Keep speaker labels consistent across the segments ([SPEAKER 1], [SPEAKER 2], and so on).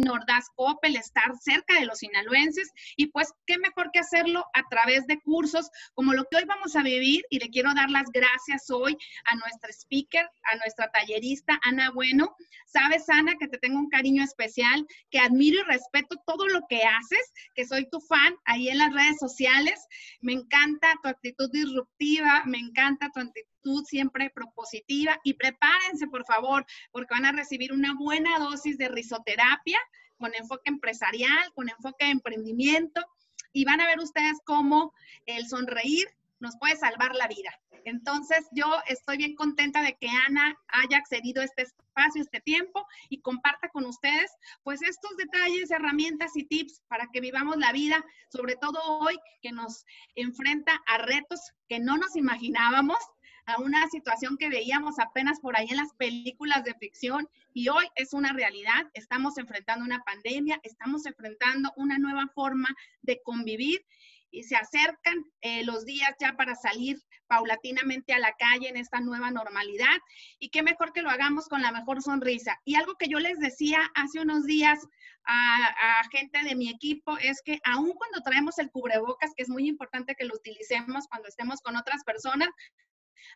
[SPEAKER 1] Nordaz Coppel, estar cerca de los sinaloenses y pues qué mejor que hacerlo a través de cursos como lo que hoy vamos a vivir y le quiero dar las gracias hoy a nuestra speaker, a nuestra tallerista Ana Bueno. Sabes, Ana, que te tengo un cariño especial, que admiro y respeto todo lo que haces, que soy tu fan ahí en las redes sociales. Me encanta tu actitud disruptiva, me encanta tu actitud siempre propositiva y prepárense, por favor, porque van a recibir una buena dosis de risoterapia con enfoque empresarial, con enfoque de emprendimiento y van a ver ustedes cómo el sonreír nos puede salvar la vida. Entonces, yo estoy bien contenta de que Ana haya accedido a este espacio, este tiempo y comparta con ustedes, pues, estos detalles, herramientas y tips para que vivamos la vida, sobre todo hoy que nos enfrenta a retos que no nos imaginábamos, a una situación que veíamos apenas por ahí en las películas de ficción y hoy es una realidad. Estamos enfrentando una pandemia, estamos enfrentando una nueva forma de convivir y se acercan eh, los días ya para salir paulatinamente a la calle en esta nueva normalidad y qué mejor que lo hagamos con la mejor sonrisa. Y algo que yo les decía hace unos días a, a, gente de mi equipo es que aun cuando traemos el cubrebocas, que es muy importante que lo utilicemos cuando estemos con otras personas,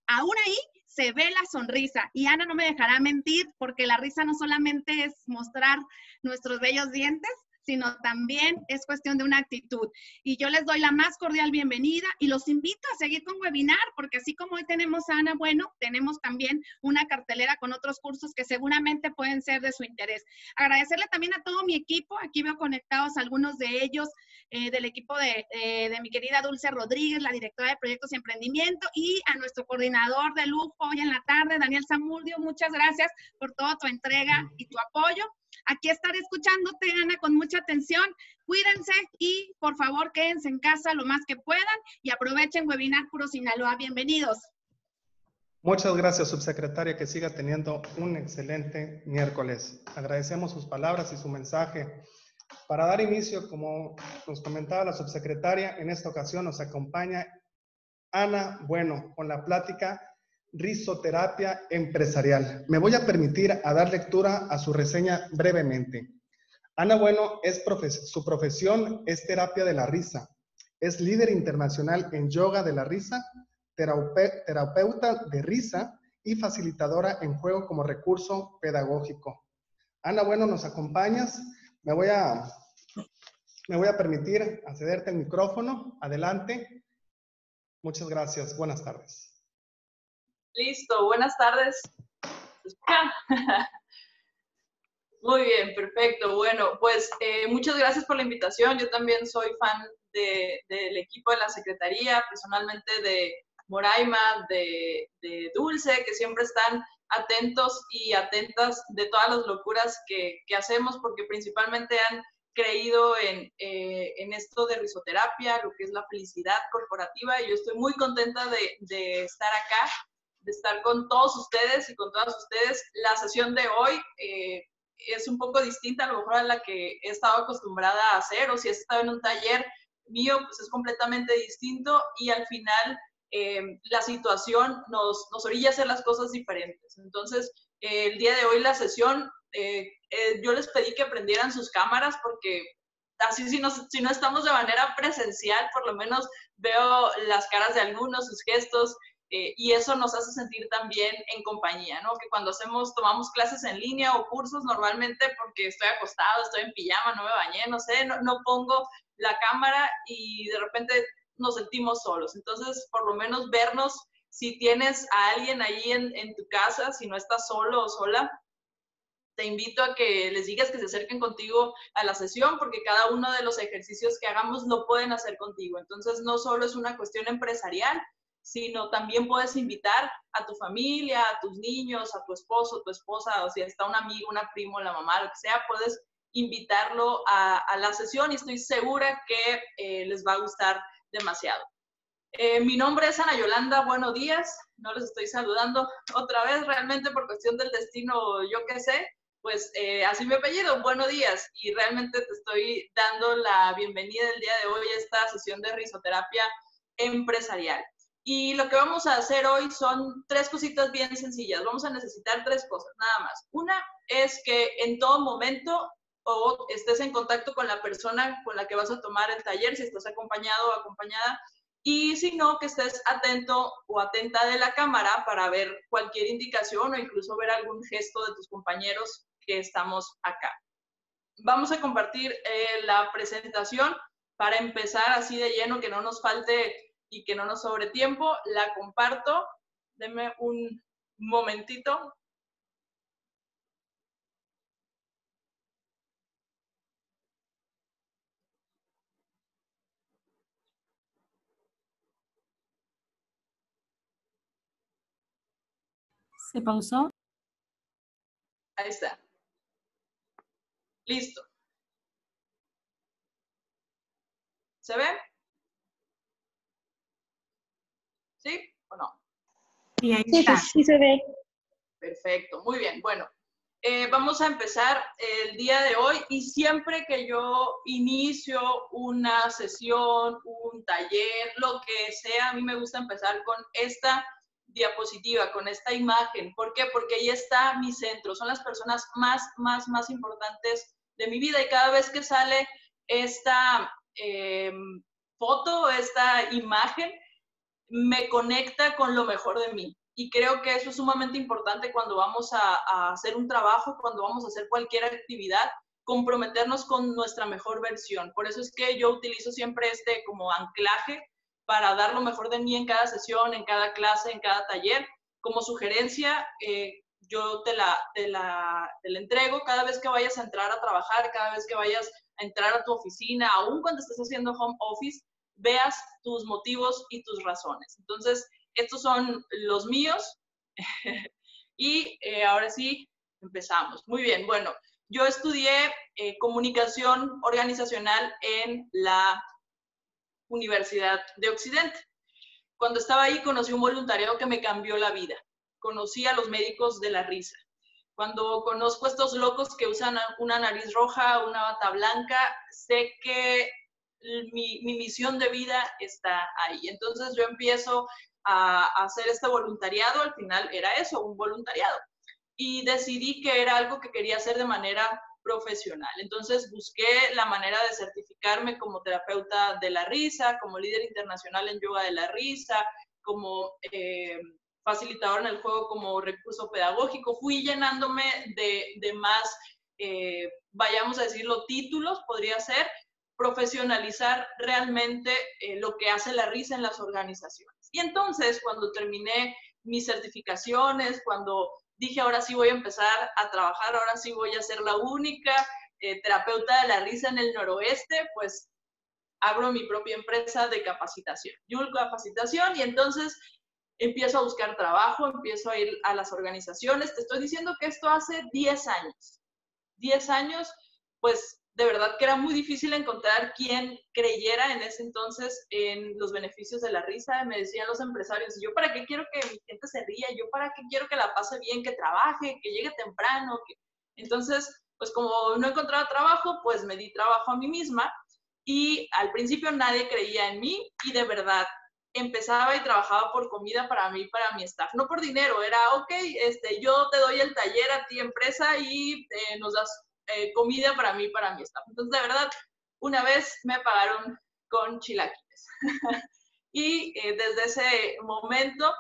[SPEAKER 1] aún ahí se ve la sonrisa. Y Ana no me dejará mentir porque la risa no solamente es mostrar nuestros bellos dientes, sino también es cuestión de una actitud. Y yo les doy la más cordial bienvenida y los invito a seguir con webinar, porque así como hoy tenemos a Ana Bueno, tenemos también una cartelera con otros cursos que seguramente pueden ser de su interés. Agradecerle también a todo mi equipo, aquí veo conectados algunos de ellos, eh, del equipo de, eh, de mi querida Dulce Rodríguez, la directora de proyectos y emprendimiento, y a nuestro coordinador de lujo hoy en la tarde, Daniel Zamurdio. Muchas gracias por toda tu entrega y tu apoyo. Aquí estaré escuchándote, Ana, con mucha atención. Cuídense y por favor quédense en casa lo más que puedan y aprovechen Webinar Puro Sinaloa. Bienvenidos.
[SPEAKER 2] Muchas gracias, subsecretaria, que siga teniendo un excelente miércoles. Agradecemos sus palabras y su mensaje. Para dar inicio, como nos comentaba la subsecretaria, en esta ocasión nos acompaña Ana Bueno con la plática Risoterapia empresarial. Me voy a permitir a dar lectura a su reseña brevemente. Ana Bueno, es su profesión es terapia de la risa. Es líder internacional en yoga de la risa, terapeuta de risa y facilitadora en juego como recurso pedagógico. Ana Bueno, ¿nos acompañas? Me voy a, me voy a permitir accederte el micrófono. Adelante. Muchas gracias. Buenas tardes.
[SPEAKER 3] Listo, buenas tardes. Muy bien, perfecto. Bueno, pues eh, muchas gracias por la invitación. Yo también soy fan del equipo de la Secretaría, personalmente de Moraima, de, Dulce, que siempre están atentos y atentas de todas las locuras que, hacemos, porque principalmente han creído en, eh, en, esto de risoterapia, lo que es la felicidad corporativa, y yo estoy muy contenta de, de estar acá de estar con todos ustedes y con todas ustedes. La sesión de hoy eh, es un poco distinta a lo mejor a la que he estado acostumbrada a hacer o si has estado en un taller mío, pues es completamente distinto y al final eh, la situación nos, nos orilla a hacer las cosas diferentes. Entonces, eh, el día de hoy la sesión, yo les pedí que prendieran sus cámaras porque así si no, si no estamos de manera presencial, por lo menos veo las caras de algunos, sus gestos, eh, y eso nos hace sentir también en compañía, ¿no? Que cuando hacemos, tomamos clases en línea o cursos, normalmente porque estoy acostado, estoy en pijama, no me bañé, no sé, no, no pongo la cámara y de repente nos sentimos solos. Entonces, por lo menos vernos, si tienes a alguien ahí en, en tu casa, si no estás solo o sola, te invito a que les digas que se acerquen contigo a la sesión porque cada uno de los ejercicios que hagamos lo pueden hacer contigo. Entonces, no solo es una cuestión empresarial, sino también puedes invitar a tu familia, a tus niños, a tu esposo, tu esposa, o si está un amigo, una primo, la mamá, lo que sea, puedes invitarlo a, la sesión y estoy segura que eh, les va a gustar demasiado. Eh, mi nombre es Ana Yolanda, buenos días, no les estoy saludando otra vez realmente por cuestión del destino, yo qué sé, pues eh, así mi apellido, buenos días, y realmente te estoy dando la bienvenida el día de hoy a esta sesión de risoterapia empresarial. Y lo que vamos a hacer hoy son tres cositas bien sencillas. Vamos a necesitar tres cosas, nada más. Una es que en todo momento o estés en contacto con la persona con la que vas a tomar el taller, si estás acompañado o acompañada, y si no, que estés atento o atenta de la cámara para ver cualquier indicación o incluso ver algún gesto de tus compañeros que estamos acá. Vamos a compartir eh, la presentación para empezar así de lleno, que no nos falte y que no nos sobre tiempo. La comparto. Denme un momentito.
[SPEAKER 4] ¿Se pausó?
[SPEAKER 3] Ahí está. Listo. ¿Se ve? ¿Sí o no?
[SPEAKER 4] Sí, ahí
[SPEAKER 5] Sí,
[SPEAKER 4] está.
[SPEAKER 5] sí se ve.
[SPEAKER 3] Perfecto, muy bien. Bueno, eh, vamos a empezar el día de hoy y siempre que yo inicio una sesión, un taller, lo que sea, a mí me gusta empezar con esta diapositiva, con esta imagen. ¿Por qué? Porque ahí está mi centro, son las personas más, más, más importantes de mi vida y cada vez que sale esta eh, foto, esta imagen, me conecta con lo mejor de mí. Y creo que eso es sumamente importante cuando vamos a, a, hacer un trabajo, cuando vamos a hacer cualquier actividad, comprometernos con nuestra mejor versión. Por eso es que yo utilizo siempre este como anclaje para dar lo mejor de mí en cada sesión, en cada clase, en cada taller. Como sugerencia, eh, yo te la, te, la, te la entrego cada vez que vayas a entrar a trabajar, cada vez que vayas a entrar a tu oficina, aún cuando estés haciendo home office, veas tus motivos y tus razones. Entonces, estos son los míos. y eh, ahora sí, empezamos. Muy bien, bueno, yo estudié eh, comunicación organizacional en la Universidad de Occidente. Cuando estaba ahí conocí un voluntariado que me cambió la vida. Conocí a los médicos de la risa. Cuando conozco a estos locos que usan una nariz roja, una bata blanca, sé que mi, mi, misión de vida está ahí. Entonces yo empiezo a, hacer este voluntariado, al final era eso, un voluntariado. Y decidí que era algo que quería hacer de manera profesional. Entonces busqué la manera de certificarme como terapeuta de la risa, como líder internacional en yoga de la risa, como eh, facilitador en el juego como recurso pedagógico. Fui llenándome de, más, eh, vayamos a decirlo, títulos, podría ser, profesionalizar realmente eh, lo que hace la risa en las organizaciones. Y entonces, cuando terminé mis certificaciones, cuando dije, ahora sí voy a empezar a trabajar, ahora sí voy a ser la única eh, terapeuta de la risa en el noroeste, pues abro mi propia empresa de capacitación, Yul Capacitación, y entonces empiezo a buscar trabajo, empiezo a ir a las organizaciones. Te estoy diciendo que esto hace 10 años. 10 años, pues de verdad que era muy difícil encontrar quien creyera en ese entonces en los beneficios de la risa. Me decían los empresarios, yo para qué quiero que mi gente se ría, yo para qué quiero que la pase bien, que trabaje, que llegue temprano. Que... Entonces, pues como no encontraba trabajo, pues me di trabajo a mí misma y al principio nadie creía en mí y de verdad empezaba y trabajaba por comida para mí, para mi staff, no por dinero, era, ok, este, yo te doy el taller a ti empresa y eh, nos das eh, comida para mí, para mi staff. Entonces, de verdad, una vez me pagaron con chilaquiles. y eh, desde ese momento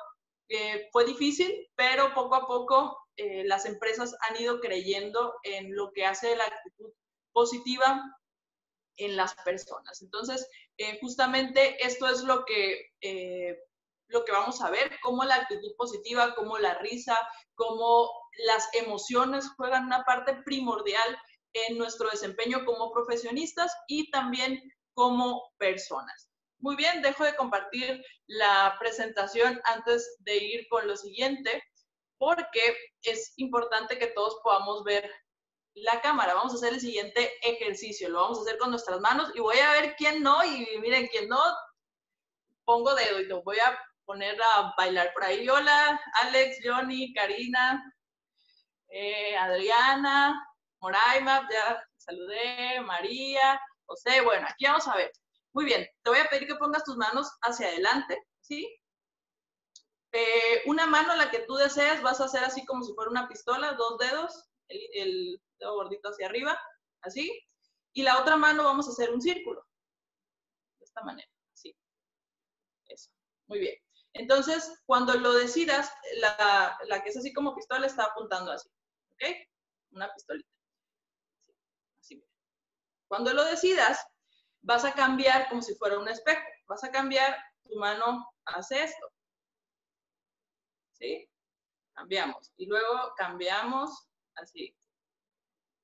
[SPEAKER 3] eh, fue difícil, pero poco a poco eh, las empresas han ido creyendo en lo que hace la actitud positiva en las personas. Entonces, justamente esto es lo que lo que vamos a ver, cómo la actitud positiva, cómo la risa, cómo las emociones juegan una parte primordial en nuestro desempeño como profesionistas y también como personas. Muy bien, dejo de compartir la presentación antes de ir con lo siguiente, porque es importante que todos podamos ver la cámara. Vamos a hacer el siguiente ejercicio, lo vamos a hacer con nuestras manos y voy a ver quién no y miren, quién no, pongo dedo y lo voy a poner a bailar por ahí. Hola, Alex, Johnny, Karina, eh, Adriana, Moraima, ya saludé, María, José. Bueno, aquí vamos a ver. Muy bien, te voy a pedir que pongas tus manos hacia adelante, ¿sí? Eh, una mano, la que tú deseas, vas a hacer así como si fuera una pistola, dos dedos, el, el dedo gordito hacia arriba, así. Y la otra mano vamos a hacer un círculo, de esta manera, así. Eso, muy bien. Entonces, cuando lo decidas, la, la que es así como pistola está apuntando así, ¿ok? Una pistolita. Así, Cuando lo decidas, vas a cambiar como si fuera un espejo. Vas a cambiar, tu mano hace esto. ¿Sí? Cambiamos. Y luego cambiamos así.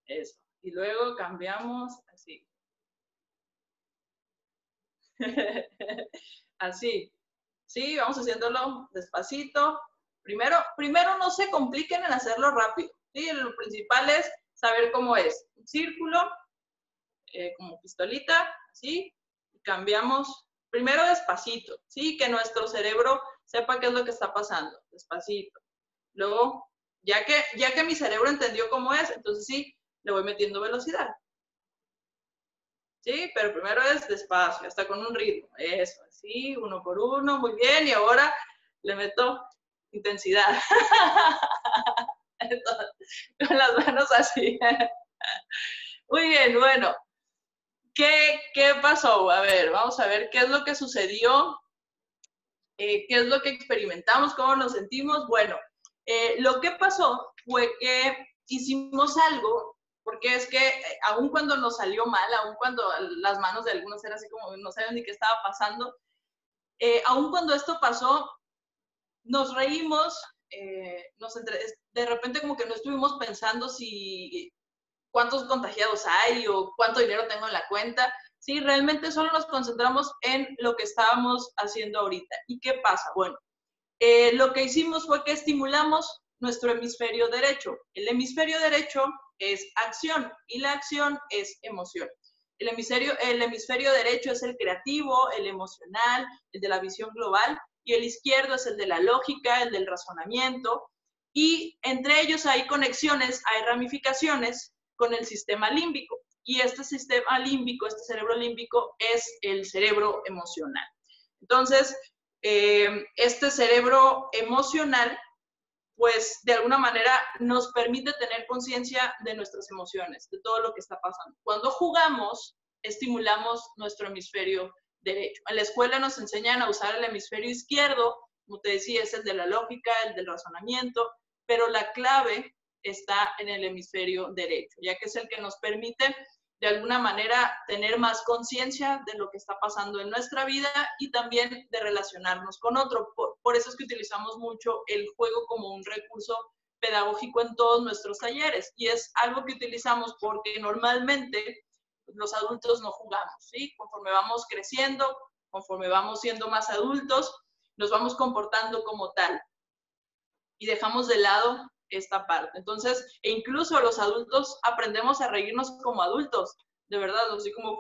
[SPEAKER 3] Eso. Y luego cambiamos así. así. Sí, vamos haciéndolo despacito. Primero, primero no se compliquen en hacerlo rápido. ¿sí? Lo principal es saber cómo es. Un círculo, eh, como pistolita, ¿sí? Cambiamos primero despacito, ¿sí? Que nuestro cerebro sepa qué es lo que está pasando, despacito. Luego, ya que, ya que mi cerebro entendió cómo es, entonces sí, le voy metiendo velocidad. ¿Sí? Pero primero es despacio, hasta con un ritmo. Eso, así, uno por uno, muy bien. Y ahora le meto intensidad. con las manos así. Muy bien, bueno. ¿Qué, ¿Qué pasó? A ver, vamos a ver qué es lo que sucedió, eh, qué es lo que experimentamos, cómo nos sentimos. Bueno, eh, lo que pasó fue que hicimos algo, porque es que eh, aun cuando nos salió mal, aun cuando las manos de algunos eran así como no sabían ni qué estaba pasando, eh, aun cuando esto pasó, nos reímos, nos de repente como que no estuvimos pensando si cuántos contagiados hay o cuánto dinero tengo en la cuenta. Sí, realmente solo nos concentramos en lo que estábamos haciendo ahorita. ¿Y qué pasa? Bueno, eh, lo que hicimos fue que estimulamos nuestro hemisferio derecho. El hemisferio derecho es acción y la acción es emoción. El hemisferio, el hemisferio derecho es el creativo, el emocional, el de la visión global, y el izquierdo es el de la lógica, el del razonamiento, y entre ellos hay conexiones, hay ramificaciones con el sistema límbico. Y este sistema límbico, este cerebro límbico, es el cerebro emocional. Entonces, eh, este cerebro emocional, pues de alguna manera nos permite tener conciencia de nuestras emociones, de todo lo que está pasando. Cuando jugamos, estimulamos nuestro hemisferio derecho. En la escuela nos enseñan a usar el hemisferio izquierdo, como te decía, es el de la lógica, el del razonamiento, pero la clave está en el hemisferio derecho, ya que es el que nos permite de alguna manera tener más conciencia de lo que está pasando en nuestra vida y también de relacionarnos con otro. Por, eso es que utilizamos mucho el juego como un recurso pedagógico en todos nuestros talleres y es algo que utilizamos porque normalmente los adultos no jugamos, ¿sí? Conforme vamos creciendo, conforme vamos siendo más adultos, nos vamos comportando como tal y dejamos de lado esta parte. Entonces, e incluso los adultos aprendemos a reírnos como adultos, de verdad, así como,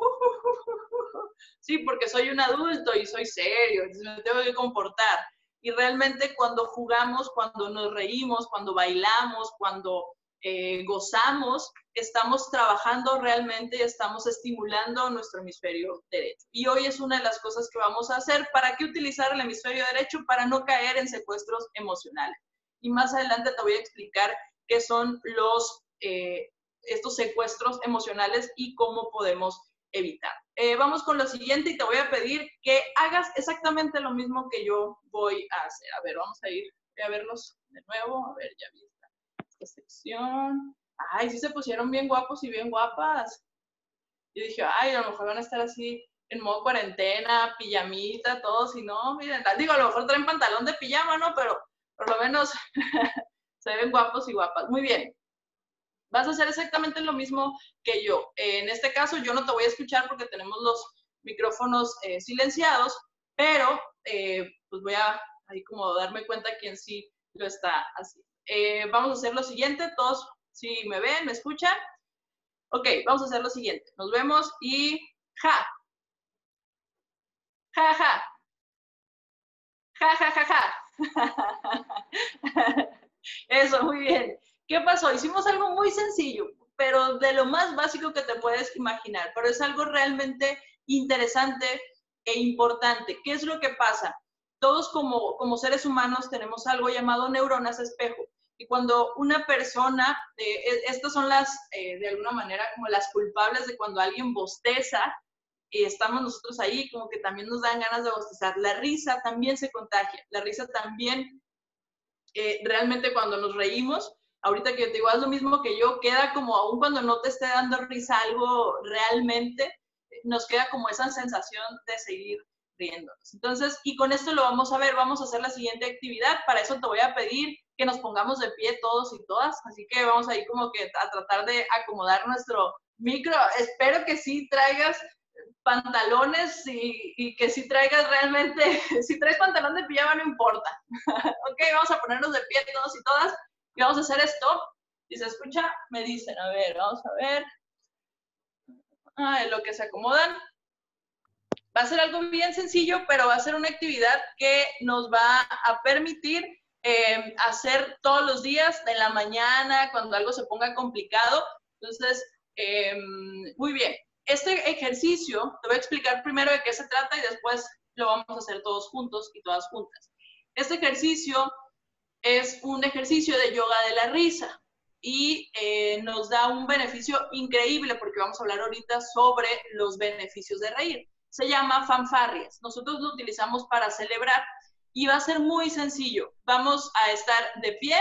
[SPEAKER 3] sí, porque soy un adulto y soy serio, me tengo que comportar. Y realmente cuando jugamos, cuando nos reímos, cuando bailamos, cuando eh, gozamos, estamos trabajando realmente, estamos estimulando nuestro hemisferio derecho. Y hoy es una de las cosas que vamos a hacer. ¿Para qué utilizar el hemisferio derecho? Para no caer en secuestros emocionales y más adelante te voy a explicar qué son los, eh, estos secuestros emocionales y cómo podemos evitar. Eh, vamos con lo siguiente y te voy a pedir que hagas exactamente lo mismo que yo voy a hacer. A ver, vamos a ir a verlos de nuevo. A ver, ya vi esta, sección. Ay, sí se pusieron bien guapos y bien guapas. Yo dije, ay, a lo mejor van a estar así en modo cuarentena, pijamita, todos, y no, miren, digo, a lo mejor traen pantalón de pijama, ¿no? Pero por lo menos se ven guapos y guapas. Muy bien. Vas a hacer exactamente lo mismo que yo. en este caso, yo no te voy a escuchar porque tenemos los micrófonos eh, silenciados, pero eh, pues voy a ahí como darme cuenta quién sí lo está haciendo. Eh, vamos a hacer lo siguiente. Todos, si me ven, me escuchan. Ok, vamos a hacer lo siguiente. Nos vemos y ja. Ja, ja. Ja, ja, ja, ja. Eso, muy bien. ¿Qué pasó? Hicimos algo muy sencillo, pero de lo más básico que te puedes imaginar, pero es algo realmente interesante e importante. ¿Qué es lo que pasa? Todos como, como seres humanos tenemos algo llamado neuronas espejo. Y cuando una persona, eh, e, estas son las, eh, de alguna manera, como las culpables de cuando alguien bosteza y estamos nosotros ahí, como que también nos dan ganas de bostezar. La risa también se contagia, la risa también, eh, realmente cuando nos reímos, ahorita que yo te digo, haz lo mismo que yo, queda como, aún cuando no te esté dando risa algo realmente, nos queda como esa sensación de seguir riéndonos. Entonces, y con esto lo vamos a ver, vamos a hacer la siguiente actividad. Para eso te voy a pedir que nos pongamos de pie todos y todas. Así que vamos ahí como que a tratar de acomodar nuestro micro. Espero que sí traigas pantalones y, que si traigas realmente, si traes pantalón de pijama no importa. ok, vamos a ponernos de pie todos y todas y vamos a hacer esto. Si se escucha, me dicen, a ver, vamos a ver. Ah, lo que se acomodan. Va a ser algo bien sencillo, pero va a ser una actividad que nos va a permitir eh, hacer todos los días, en la mañana, cuando algo se ponga complicado. Entonces, eh, muy bien. Este ejercicio, te voy a explicar primero de qué se trata y después lo vamos a hacer todos juntos y todas juntas. Este ejercicio es un ejercicio de yoga de la risa y eh, nos da un beneficio increíble porque vamos a hablar ahorita sobre los beneficios de reír se llama fanfarrias. Nosotros lo utilizamos para celebrar y va a ser muy sencillo. Vamos a estar de pie,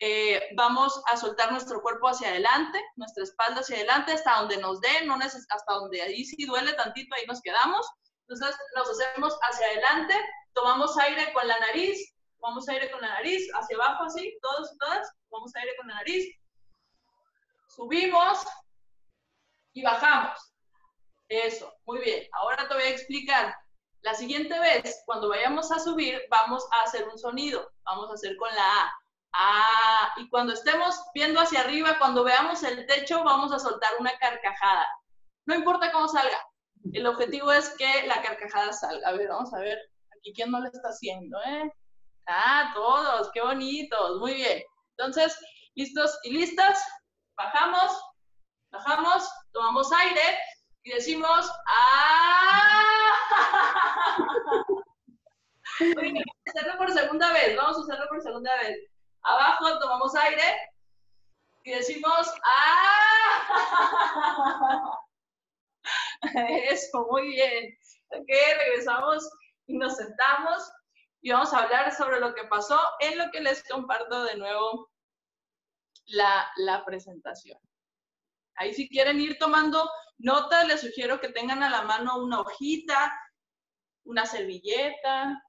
[SPEAKER 3] eh, vamos a soltar nuestro cuerpo hacia adelante, nuestra espalda hacia adelante, hasta donde nos dé, no hasta donde ahí sí duele tantito, ahí nos quedamos. Entonces nos hacemos hacia adelante, tomamos aire con la nariz, tomamos aire con la nariz, hacia abajo así, todos y todas, tomamos aire con la nariz, subimos y bajamos. Eso, muy bien. Ahora te voy a explicar. La siguiente vez, cuando vayamos a subir, vamos a hacer un sonido. Vamos a hacer con la A. Ah, y cuando estemos viendo hacia arriba, cuando veamos el techo, vamos a soltar una carcajada. No importa cómo salga. El objetivo es que la carcajada salga. A ver, vamos a ver. Aquí, ¿quién no lo está haciendo? Eh? Ah, todos. Qué bonitos. Muy bien. Entonces, ¿listos y listas? Bajamos, bajamos, tomamos aire y decimos ¡Ah! a hacerlo por segunda vez, vamos a hacerlo por segunda vez. Abajo tomamos aire y decimos ¡Ah! Eso, muy bien. Ok, regresamos y nos sentamos y vamos a hablar sobre lo que pasó en lo que les comparto de nuevo la, la presentación. Ahí si quieren ir tomando notas, les sugiero que tengan a la mano una hojita, una servilleta.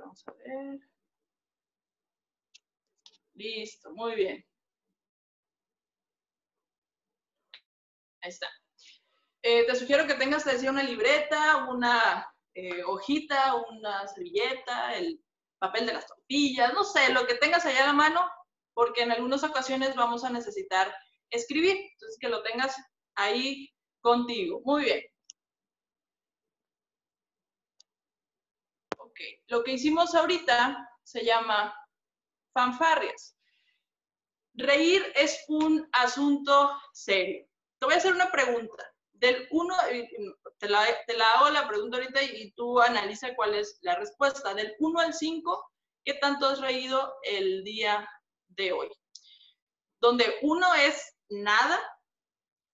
[SPEAKER 3] Vamos a ver. Listo, muy bien. Ahí está. Eh, te sugiero que tengas, te una libreta, una eh, hojita, una servilleta, el papel de las tortillas, no sé, lo que tengas allá a la mano, porque en algunas ocasiones vamos a necesitar escribir. Entonces, que lo tengas ahí contigo. Muy bien. Lo que hicimos ahorita se llama fanfarrias. Reír es un asunto serio. Te voy a hacer una pregunta. Del 1, te la, te la hago la pregunta ahorita y, tú analiza cuál es la respuesta. Del 1 al 5, ¿qué tanto has reído el día de hoy? Donde 1 es nada,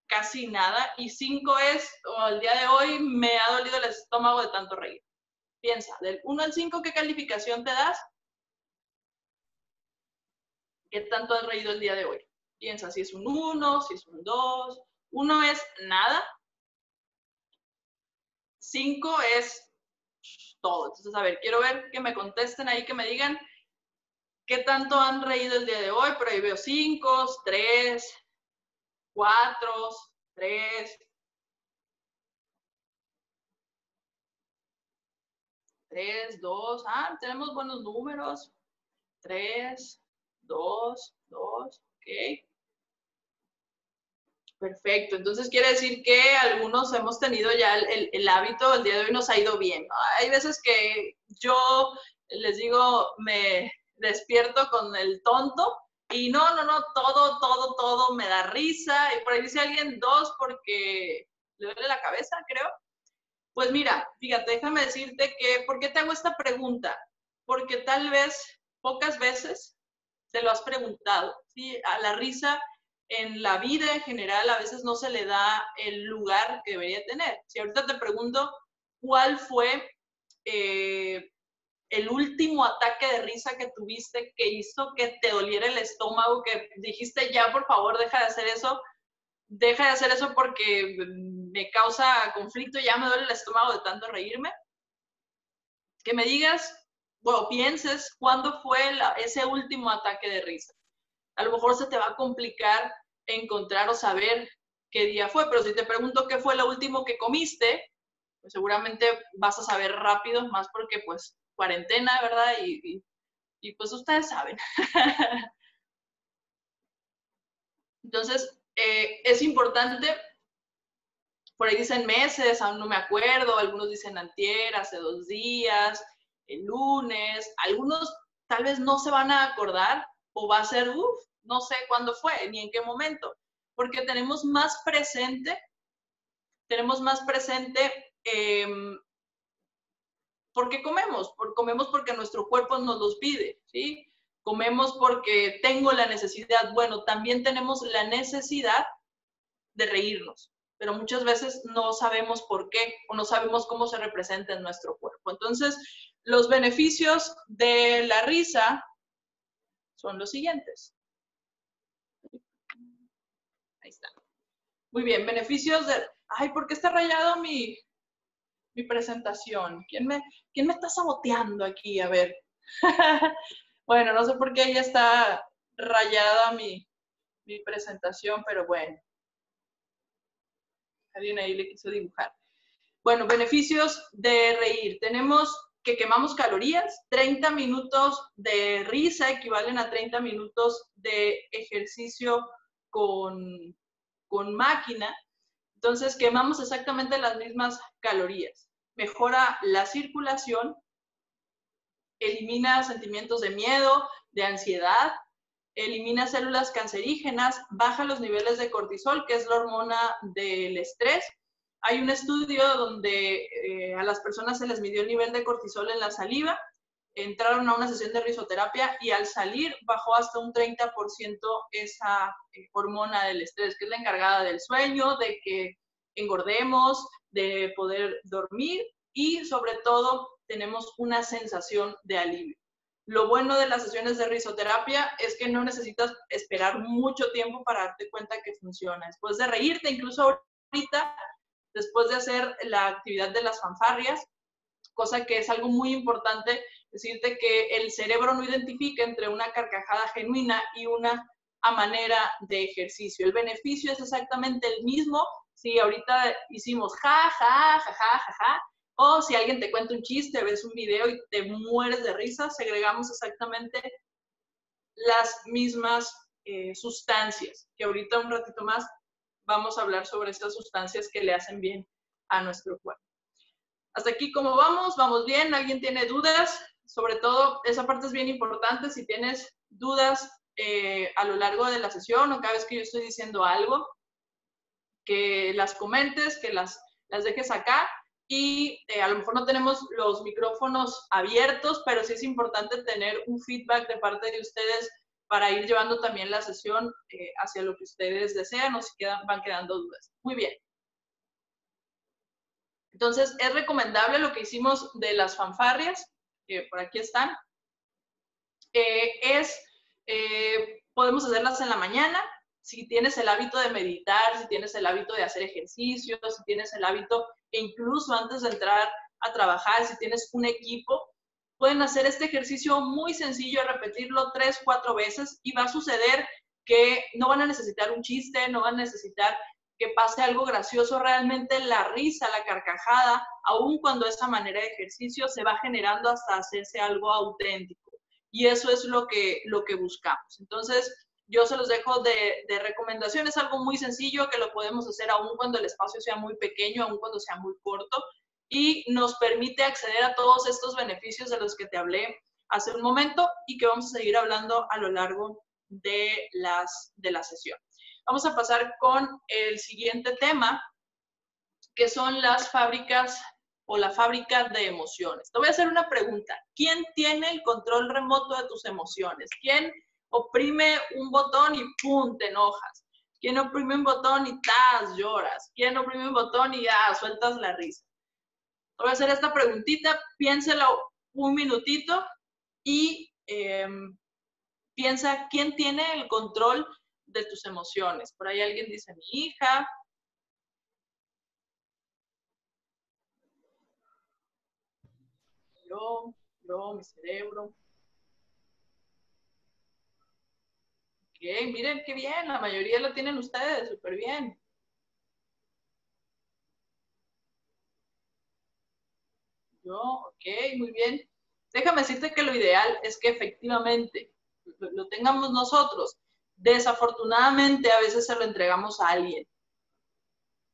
[SPEAKER 3] casi nada, y 5 es, oh, el día de hoy me ha dolido el estómago de tanto reír. Piensa, del 1 al 5, ¿qué calificación te das? ¿Qué tanto has reído el día de hoy? Piensa si es un 1, si es un 2. 1 es nada, Cinco es todo. Entonces, a ver, quiero ver que me contesten ahí, que me digan qué tanto han reído el día de hoy. Pero ahí veo cinco, tres, cuatro, tres, tres, dos. Ah, tenemos buenos números. Tres, dos, dos, ok. Perfecto, entonces quiere decir que algunos hemos tenido ya el, hábito, el día de hoy nos ha ido bien. Hay veces que yo les digo, me despierto con el tonto y no, no, no, todo, todo, todo me da risa. Y por ahí dice alguien dos porque le duele la cabeza, creo. Pues mira, fíjate, déjame decirte que, ¿por qué te hago esta pregunta? Porque tal vez pocas veces te lo has preguntado, ¿sí? A la risa en la vida en general a veces no se le da el lugar que debería tener. Si ahorita te pregunto cuál fue eh, el último ataque de risa que tuviste que hizo que te doliera el estómago, que dijiste ya, por favor, deja de hacer eso, deja de hacer eso porque me causa conflicto, ya me duele el estómago de tanto reírme. Que me digas, o pienses cuándo fue ese último ataque de risa. A lo mejor se te va a complicar encontrar o saber qué día fue, pero si te pregunto qué fue lo último que comiste, pues seguramente vas a saber rápido, más porque pues cuarentena, ¿verdad? Y, pues ustedes saben. Entonces, eh, es importante, por ahí dicen meses, aún no me acuerdo, algunos dicen antier, hace dos días, el lunes, algunos tal vez no se van a acordar o va a ser, uff, no sé cuándo fue ni en qué momento, porque tenemos más presente, tenemos más presente eh, ¿por qué comemos? Por, comemos porque nuestro cuerpo nos los pide, ¿sí? Comemos porque tengo la necesidad. Bueno, también tenemos la necesidad de reírnos, pero muchas veces no sabemos por qué o no sabemos cómo se representa en nuestro cuerpo. Entonces, los beneficios de la risa son los siguientes. Ahí está. Muy bien, beneficios de... Ay, ¿por qué está rayado mi, mi presentación? ¿Quién me, ¿Quién me está saboteando aquí? A ver. bueno, no sé por qué ya está rayada mi, mi presentación, pero bueno. Alguien ahí le quiso dibujar. Bueno, beneficios de reír. Tenemos que quemamos calorías, 30 minutos de risa equivalen a 30 minutos de ejercicio con, con máquina. Entonces, quemamos exactamente las mismas calorías. Mejora la circulación, elimina sentimientos de miedo, de ansiedad, elimina células cancerígenas, baja los niveles de cortisol, que es la hormona del estrés, hay un estudio donde eh, a las personas se les midió el nivel de cortisol en la saliva, entraron a una sesión de risoterapia y al salir bajó hasta un 30% esa eh, hormona del estrés, que es la encargada del sueño, de que engordemos, de poder dormir y sobre todo tenemos una sensación de alivio. Lo bueno de las sesiones de risoterapia es que no necesitas esperar mucho tiempo para darte cuenta que funciona. Después de reírte, incluso ahorita después de hacer la actividad de las fanfarrias, cosa que es algo muy importante, decirte que el cerebro no identifica entre una carcajada genuina y una a manera de ejercicio. El beneficio es exactamente el mismo si ahorita hicimos ja, ja, ja, ja, ja, ja, o si alguien te cuenta un chiste, ves un video y te mueres de risa, segregamos exactamente las mismas eh, sustancias, que ahorita un ratito más vamos a hablar sobre estas sustancias que le hacen bien a nuestro cuerpo. Hasta aquí, ¿cómo vamos? ¿Vamos bien? ¿Alguien tiene dudas? Sobre todo, esa parte es bien importante. Si tienes dudas eh, a lo largo de la sesión o cada vez que yo estoy diciendo algo, que las comentes, que las, las dejes acá. Y eh, a lo mejor no tenemos los micrófonos abiertos, pero sí es importante tener un feedback de parte de ustedes para ir llevando también la sesión eh, hacia lo que ustedes desean o si quedan, van quedando dudas. Muy bien. Entonces, es recomendable lo que hicimos de las fanfarrias, que por aquí están. Eh, es, eh, podemos hacerlas en la mañana, si tienes el hábito de meditar, si tienes el hábito de hacer ejercicio, si tienes el hábito, incluso antes de entrar a trabajar, si tienes un equipo, pueden hacer este ejercicio muy sencillo, repetirlo tres, cuatro veces y va a suceder que no van a necesitar un chiste, no van a necesitar que pase algo gracioso, realmente la risa, la carcajada, aun cuando esa manera de ejercicio se va generando hasta hacerse algo auténtico. Y eso es lo que, lo que buscamos. Entonces, yo se los dejo de, de recomendación, es algo muy sencillo que lo podemos hacer aun cuando el espacio sea muy pequeño, aun cuando sea muy corto y nos permite acceder a todos estos beneficios de los que te hablé hace un momento y que vamos a seguir hablando a lo largo de, las, de la sesión. Vamos a pasar con el siguiente tema, que son las fábricas o la fábrica de emociones. Te voy a hacer una pregunta. ¿Quién tiene el control remoto de tus emociones? ¿Quién oprime un botón y ¡pum! te enojas? ¿Quién oprime un botón y ¡tas! lloras? ¿Quién oprime un botón y ya sueltas la risa? Voy a hacer esta preguntita, piénselo un minutito y em, piensa quién tiene el control de tus emociones. Por ahí alguien dice mi hija, yo, yo, mi cerebro. Ok, miren qué bien, la mayoría lo tienen ustedes, súper bien. Yo, ok, muy bien. Déjame decirte que lo ideal es que efectivamente lo, tengamos nosotros. Desafortunadamente a veces se lo entregamos a alguien.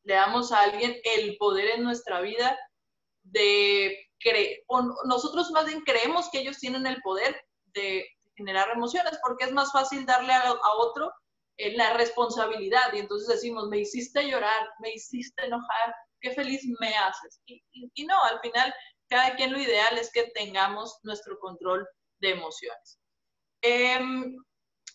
[SPEAKER 3] Le damos a alguien el poder en nuestra vida de o nosotros más bien creemos que ellos tienen el poder de generar emociones, porque es más fácil darle a, otro eh, la responsabilidad y entonces decimos, me hiciste llorar, me hiciste enojar, qué feliz me haces. Y, no, al final, cada quien lo ideal es que tengamos nuestro control de emociones. Em,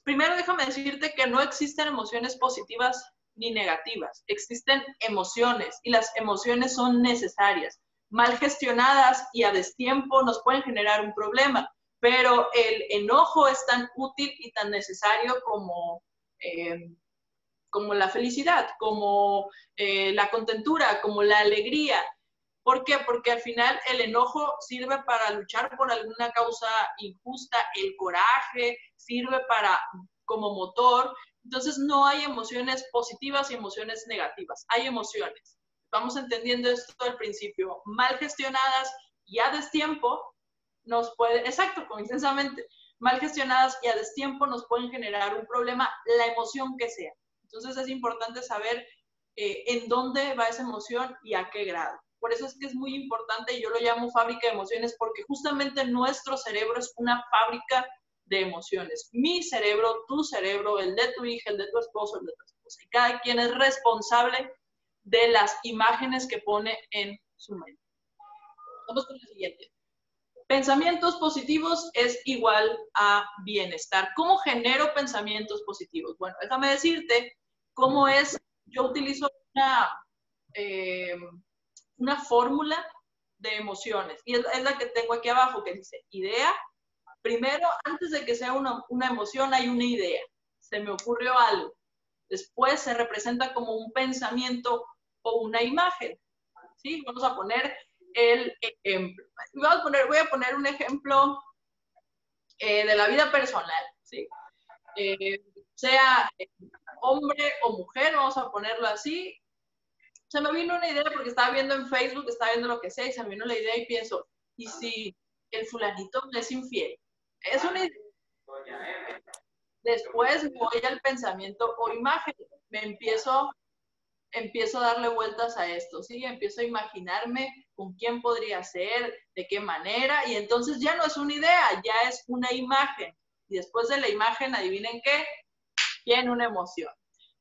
[SPEAKER 3] primero déjame decirte que no existen emociones positivas ni negativas, existen emociones y las emociones son necesarias mal gestionadas y a destiempo nos pueden generar un problema, pero el enojo es tan útil y tan necesario como, eh, como la felicidad, como eh, la contentura, como la alegría. ¿Por qué? Porque al final el enojo sirve para luchar por alguna causa injusta, el coraje sirve para como motor. Entonces no hay emociones positivas y emociones negativas, hay emociones vamos entendiendo esto al principio, mal gestionadas y a destiempo nos pueden, exacto, como intensamente, mal gestionadas y a destiempo nos pueden generar un problema, la emoción que sea. Entonces es importante saber eh, en dónde va esa emoción y a qué grado. Por eso es que es muy importante, y yo lo llamo fábrica de emociones, porque justamente nuestro cerebro es una fábrica de emociones. Mi cerebro, tu cerebro, el de tu hija, el de tu esposo, el de tu esposa. Y cada quien es responsable de las imágenes que pone en su mente. Vamos con el siguiente. Pensamientos positivos es igual a bienestar. ¿Cómo genero pensamientos positivos? Bueno, déjame decirte cómo es, yo utilizo una, eh, una fórmula de emociones y es, la que tengo aquí abajo que dice idea. Primero, antes de que sea una, una emoción, hay una idea. Se me ocurrió algo. Después se representa como un pensamiento o una imagen. ¿sí? Vamos a poner el ejemplo. Vamos a poner, voy a poner un ejemplo eh, de la vida personal. ¿sí? Eh, sea hombre o mujer, vamos a ponerlo así. Se me vino una idea porque estaba viendo en Facebook, estaba viendo lo que sea y se me vino la idea y pienso, ¿y si el fulanito es infiel? Es una idea. Después voy al pensamiento o imagen. Me empiezo empiezo a darle vueltas a esto, ¿sí? Empiezo a imaginarme con quién podría ser, de qué manera, y entonces ya no es una idea, ya es una imagen. Y después de la imagen, adivinen qué, tiene una emoción,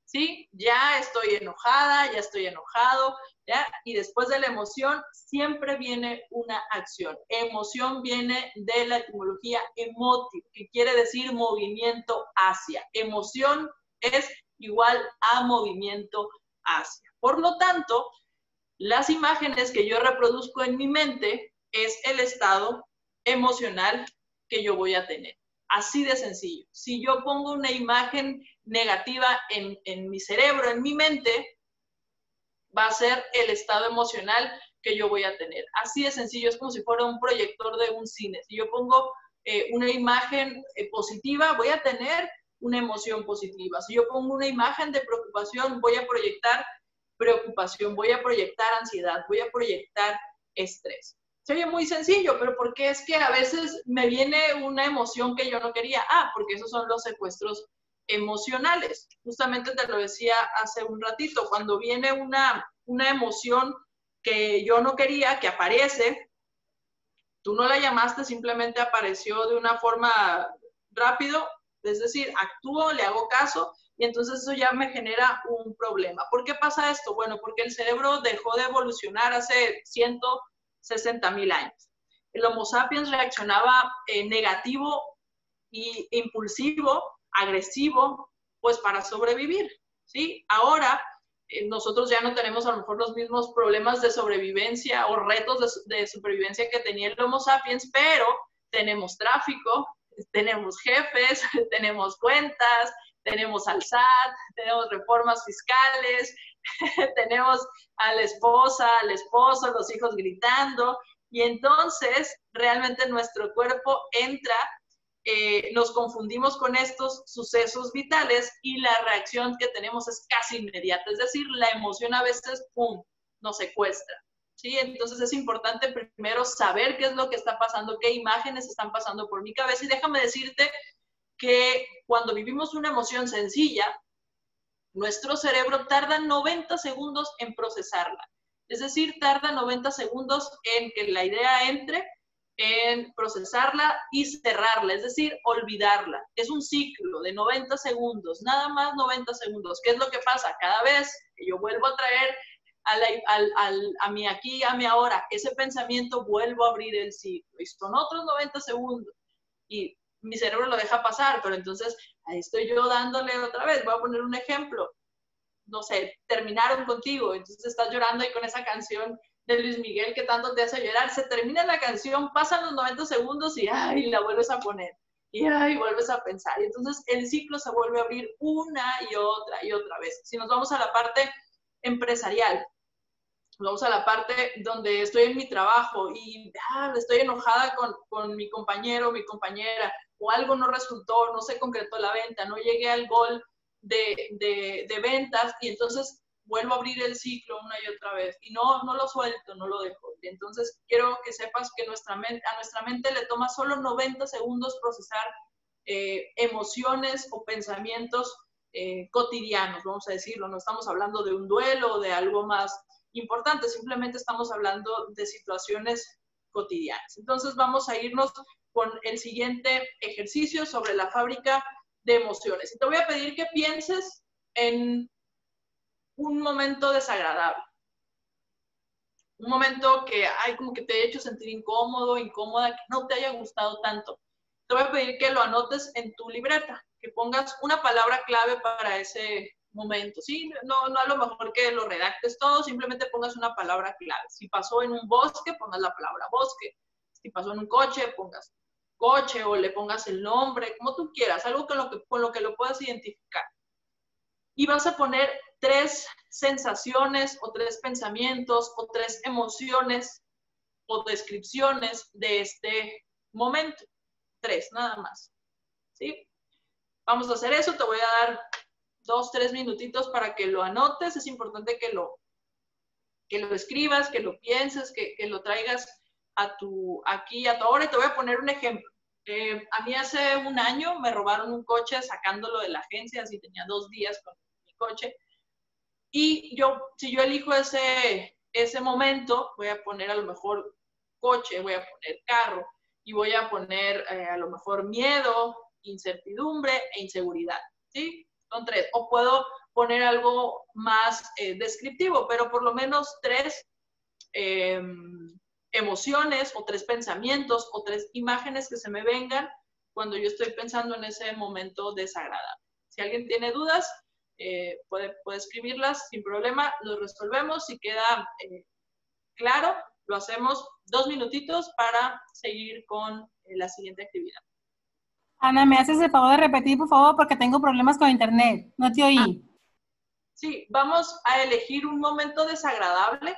[SPEAKER 3] ¿sí? Ya estoy enojada, ya estoy enojado, ¿ya? Y después de la emoción, siempre viene una acción. Emoción viene de la etimología emotive, que quiere decir movimiento hacia. Emoción es igual a movimiento hacia. Por lo tanto, las imágenes que yo reproduzco en mi mente es el estado emocional que yo voy a tener. Así de sencillo. Si yo pongo una imagen negativa en, en mi cerebro, en mi mente, va a ser el estado emocional que yo voy a tener. Así de sencillo, es como si fuera un proyector de un cine. Si yo pongo eh, una imagen eh, positiva, voy a tener una emoción positiva. Si yo pongo una imagen de preocupación, voy a proyectar preocupación, voy a proyectar ansiedad, voy a proyectar estrés. Se oye muy sencillo, pero ¿por qué es que a veces me viene una emoción que yo no quería? Ah, porque esos son los secuestros emocionales. Justamente te lo decía hace un ratito, cuando viene una, una emoción que yo no quería, que aparece, tú no la llamaste, simplemente apareció de una forma rápido, es decir, actúo, le hago caso y entonces eso ya me genera un problema. ¿Por qué pasa esto? Bueno, porque el cerebro dejó de evolucionar hace ciento 60 mil años. El Homo sapiens reaccionaba eh, negativo e impulsivo, agresivo, pues para sobrevivir, ¿sí? Ahora eh, nosotros ya no tenemos a lo mejor los mismos problemas de sobrevivencia o retos de, de supervivencia que tenía el Homo sapiens, pero tenemos tráfico, tenemos jefes, tenemos cuentas, tenemos al SAT, tenemos reformas fiscales, tenemos a la esposa, al esposo, los hijos gritando, y entonces realmente nuestro cuerpo entra, eh, nos confundimos con estos sucesos vitales y la reacción que tenemos es casi inmediata, es decir, la emoción a veces, ¡pum!, nos secuestra. ¿Sí? Entonces es importante primero saber qué es lo que está pasando, qué imágenes están pasando por mi cabeza y déjame decirte que cuando vivimos una emoción sencilla, nuestro cerebro tarda 90 segundos en procesarla. Es decir, tarda 90 segundos en que la idea entre, en procesarla y cerrarla, es decir, olvidarla. Es un ciclo de 90 segundos, nada más 90 segundos. ¿Qué es lo que pasa? Cada vez que yo vuelvo a traer a, mi aquí, a mi ahora, ese pensamiento, vuelvo a abrir el ciclo. Y son otros 90 segundos. Y mi cerebro lo deja pasar, pero entonces ahí estoy yo dándole otra vez. Voy a poner un ejemplo. No sé, terminaron contigo, entonces estás llorando ahí con esa canción de Luis Miguel que tanto te hace llorar. Se termina la canción, pasan los 90 segundos y ay, la vuelves a poner. Y ay, vuelves a pensar. Y entonces el ciclo se vuelve a abrir una y otra y otra vez. Si nos vamos a la parte empresarial, vamos a la parte donde estoy en mi trabajo y ah, estoy enojada con, mi compañero, mi compañera, o algo no resultó, no se concretó la venta, no llegué al gol de, de, ventas y entonces vuelvo a abrir el ciclo una y otra vez y no, no lo suelto, no lo dejo. entonces quiero que sepas que nuestra mente, a nuestra mente le toma solo 90 segundos procesar eh, emociones o pensamientos eh, cotidianos, vamos a decirlo. No estamos hablando de un duelo o de algo más importante, simplemente estamos hablando de situaciones cotidianas. Entonces vamos a irnos con el siguiente ejercicio sobre la fábrica de emociones. Y te voy a pedir que pienses en un momento desagradable. Un momento que hay como que te haya hecho sentir incómodo, incómoda, que no te haya gustado tanto. Te voy a pedir que lo anotes en tu libreta, que pongas una palabra clave para ese momento, ¿sí? No, no a lo mejor que lo redactes todo, simplemente pongas una palabra clave. Si pasó en un bosque, pongas la palabra bosque. Si pasó en un coche, pongas coche o le pongas el nombre, como tú quieras, algo con lo que, con lo, que lo puedas identificar. Y vas a poner tres sensaciones o tres pensamientos o tres emociones o descripciones de este momento. Tres, nada más. ¿Sí? Vamos a hacer eso, te voy a dar dos, tres minutitos para que lo anotes. Es importante que lo, que lo escribas, que lo pienses, que, que lo traigas a tu, aquí a tu hora. Y te voy a poner un ejemplo. Eh, a mí hace un año me robaron un coche sacándolo de la agencia, así tenía dos días con mi coche. Y yo, si yo elijo ese, ese momento, voy a poner a lo mejor coche, voy a poner carro y voy a poner eh, a lo mejor miedo, incertidumbre e inseguridad. ¿Sí? Son tres. O puedo poner algo más eh, descriptivo, pero por lo menos tres em, emociones o tres pensamientos o tres imágenes que se me vengan cuando yo estoy pensando en ese momento desagradable. Si alguien tiene dudas, eh, puede, escribirlas sin problema, lo resolvemos. Si queda eh, claro, lo hacemos dos minutitos para seguir con la siguiente actividad.
[SPEAKER 4] Ana, ¿me haces el favor de repetir, por favor? Porque tengo problemas con internet. No te oí.
[SPEAKER 3] Sí, vamos a elegir un momento desagradable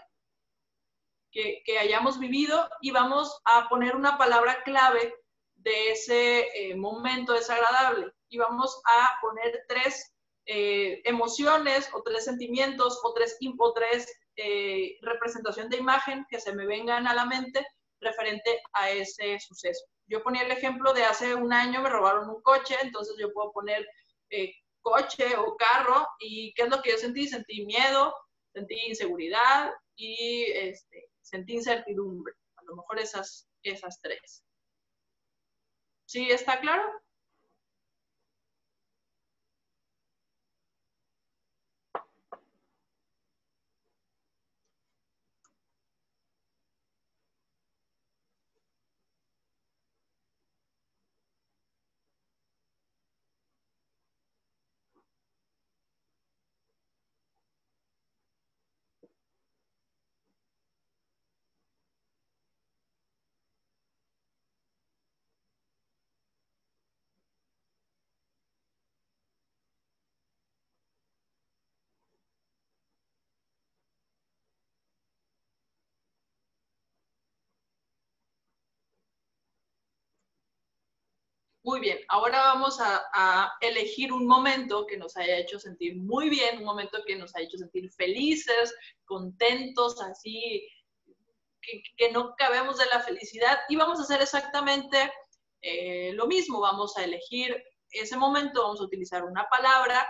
[SPEAKER 3] que, hayamos vivido y vamos a poner una palabra clave de ese eh, momento desagradable y vamos a poner tres eh, emociones o tres sentimientos o tres, o eh, representación de imagen que se me vengan a la mente referente a ese suceso. Yo ponía el ejemplo de hace un año me robaron un coche, entonces yo puedo poner coche o carro y qué es lo que yo sentí, sentí miedo, sentí inseguridad y este, sentí incertidumbre. A lo mejor esas, esas tres. ¿Sí está claro? Muy bien, ahora vamos a, elegir un momento que nos haya hecho sentir muy bien, un momento que nos haya hecho sentir felices, contentos, así, que, no cabemos de la felicidad. Y vamos a hacer exactamente eh, lo mismo, vamos a elegir ese momento, vamos a utilizar una palabra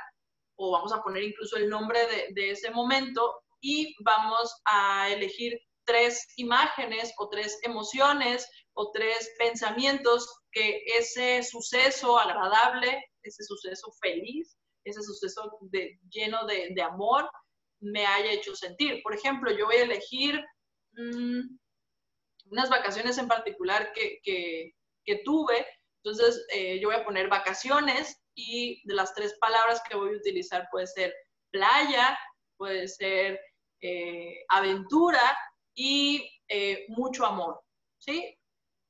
[SPEAKER 3] o vamos a poner incluso el nombre de ese momento y vamos a elegir tres imágenes o tres emociones o tres pensamientos que ese suceso agradable, ese suceso feliz, ese suceso lleno de, amor me haya hecho sentir. Por ejemplo, yo voy a elegir mm, unas vacaciones en particular que, tuve, entonces eh, yo voy a poner vacaciones y de las tres palabras que voy a utilizar puede ser playa, puede ser eh, aventura y eh, mucho amor, ¿sí?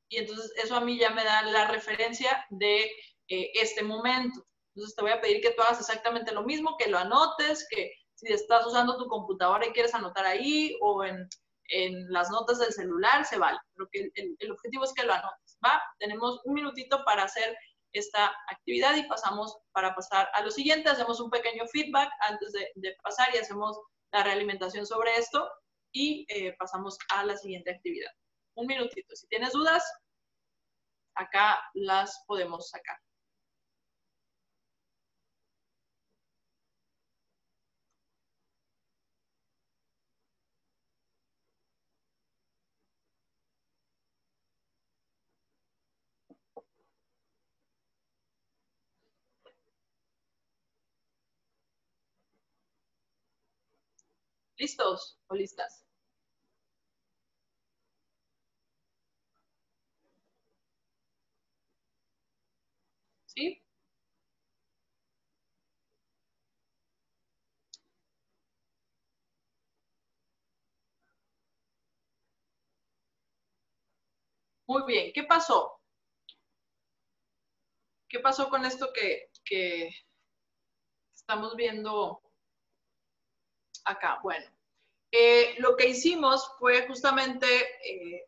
[SPEAKER 3] Y entonces eso a mí ya me da la referencia de eh, este momento. Entonces te voy a pedir que tú hagas exactamente lo mismo, que lo anotes, que si estás usando tu computadora y quieres anotar ahí o en, en las notas del celular, se vale. Pero que el, el, objetivo es que lo anotes, ¿va? Tenemos un minutito para hacer esta actividad y pasamos para pasar a lo siguiente. Hacemos un pequeño feedback antes de, de pasar y hacemos la realimentación sobre esto y eh, pasamos a la siguiente actividad. Un minutito. Si tienes dudas, acá las podemos sacar. ¿Listos o listas? ¿Sí? Muy bien, ¿qué pasó? ¿Qué pasó con esto que, que estamos viendo acá? Bueno, eh, lo que hicimos fue justamente eh,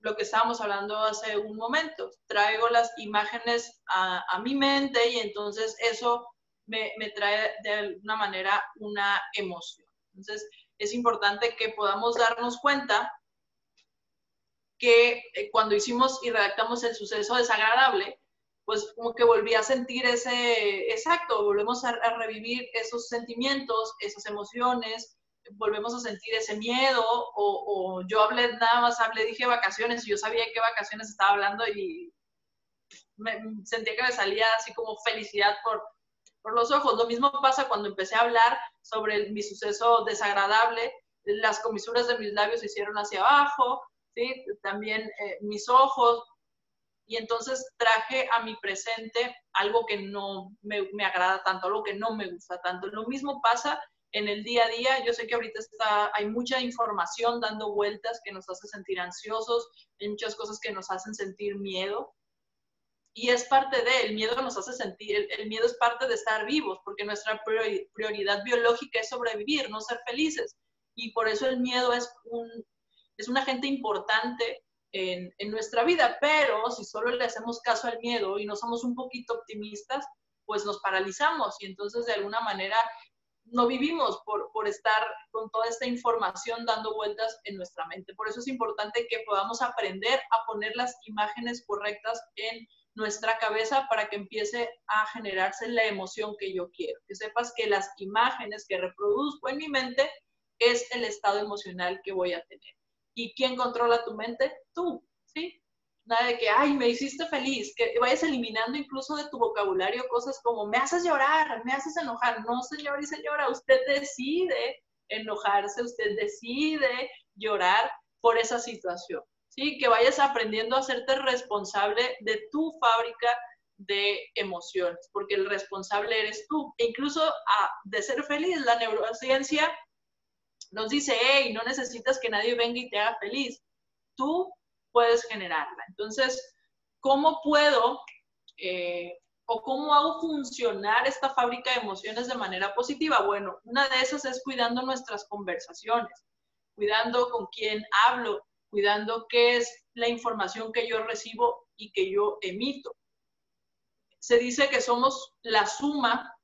[SPEAKER 3] lo que estábamos hablando hace un momento. Traigo las imágenes a, mi mente y entonces eso me, trae de alguna manera una emoción. Entonces es importante que podamos darnos cuenta que eh, cuando hicimos y redactamos el suceso desagradable, pues como que volví a sentir ese, exacto, volvemos a, revivir esos sentimientos, esas emociones, volvemos a sentir ese miedo, o, yo hablé nada más, hablé, dije vacaciones, y yo sabía qué vacaciones estaba hablando y me, sentía que me salía así como felicidad por, por los ojos. Lo mismo pasa cuando empecé a hablar sobre mi suceso desagradable, las comisuras de mis labios se hicieron hacia abajo, ¿sí? también eh, mis ojos, y entonces traje a mi presente algo que no me, me, agrada tanto, algo que no me gusta tanto. Lo mismo pasa en el día a día. Yo sé que ahorita está, hay mucha información dando vueltas que nos hace sentir ansiosos, hay muchas cosas que nos hacen sentir miedo. Y es parte de, el miedo nos hace sentir, el, el miedo es parte de estar vivos, porque nuestra prioridad biológica es sobrevivir, no ser felices. Y por eso el miedo es un, es un agente importante en, nuestra vida, pero si solo le hacemos caso al miedo y no somos un poquito optimistas, pues nos paralizamos y entonces de alguna manera no vivimos por, por, estar con toda esta información dando vueltas en nuestra mente. Por eso es importante que podamos aprender a poner las imágenes correctas en nuestra cabeza para que empiece a generarse la emoción que yo quiero. Que sepas que las imágenes que reproduzco en mi mente es el estado emocional que voy a tener. ¿Y quién controla tu mente? Tú, ¿sí? Nada de que, ay, me hiciste feliz, que vayas eliminando incluso de tu vocabulario cosas como, me haces llorar, me haces enojar. No, señor y señora, usted decide enojarse, usted decide llorar por esa situación. ¿sí? Que vayas aprendiendo a hacerte responsable de tu fábrica de emociones, porque el responsable eres tú. E incluso a, de ser feliz, la neurociencia nos dice, hey, no necesitas que nadie venga y te haga feliz. Tú puedes generarla. Entonces, ¿cómo puedo eh, o cómo hago funcionar esta fábrica de emociones de manera positiva? Bueno, una de esas es cuidando nuestras conversaciones, cuidando con quién hablo, cuidando qué es la información que yo recibo y que yo emito. se dice que somos la suma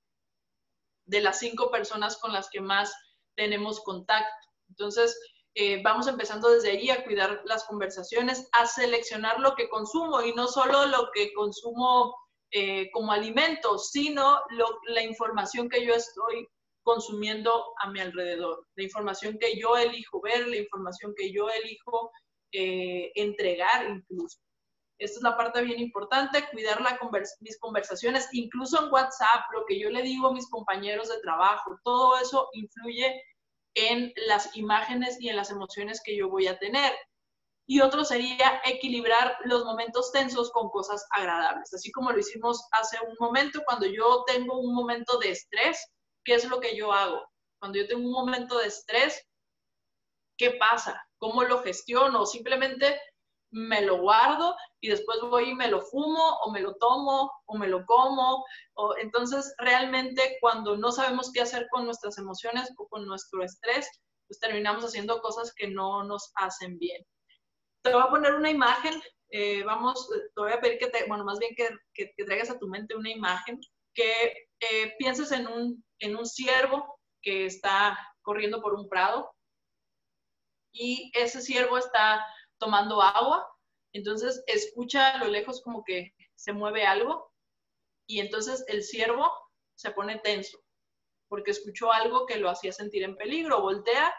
[SPEAKER 3] de las cinco personas con las que más tenemos contacto. Entonces, eh, vamos empezando desde ahí a cuidar las conversaciones, a seleccionar lo que consumo y no solo lo que consumo eh, como alimento, sino la información que yo estoy consumiendo a mi alrededor, la información que yo elijo ver, la información que yo elijo eh, entregar incluso. Esta es la parte bien importante, cuidar la mis conversaciones, incluso en WhatsApp, lo que yo le digo a mis compañeros de trabajo, todo eso influye en las imágenes y en las emociones que yo voy a tener. Y otro sería equilibrar los momentos tensos con cosas agradables, así como lo hicimos hace un momento, cuando yo tengo un momento de estrés, ¿qué es lo que yo hago? Cuando yo tengo un momento de estrés, ¿qué pasa? ¿Cómo lo gestiono? Simplemente me lo guardo y después voy y me lo fumo o me lo tomo o me lo como. O, entonces, realmente cuando no sabemos qué hacer con nuestras emociones o con nuestro estrés, pues terminamos haciendo cosas que no nos hacen bien. Te voy a poner una imagen, eh, vamos, te voy a pedir que te, bueno, más bien que, que, traigas a tu mente una imagen, que eh, pienses en un, en un ciervo que está corriendo por un prado y ese ciervo está tomando agua, entonces escucha a lo lejos como que se mueve algo y entonces el ciervo se pone tenso porque escuchó algo que lo hacía sentir en peligro, voltea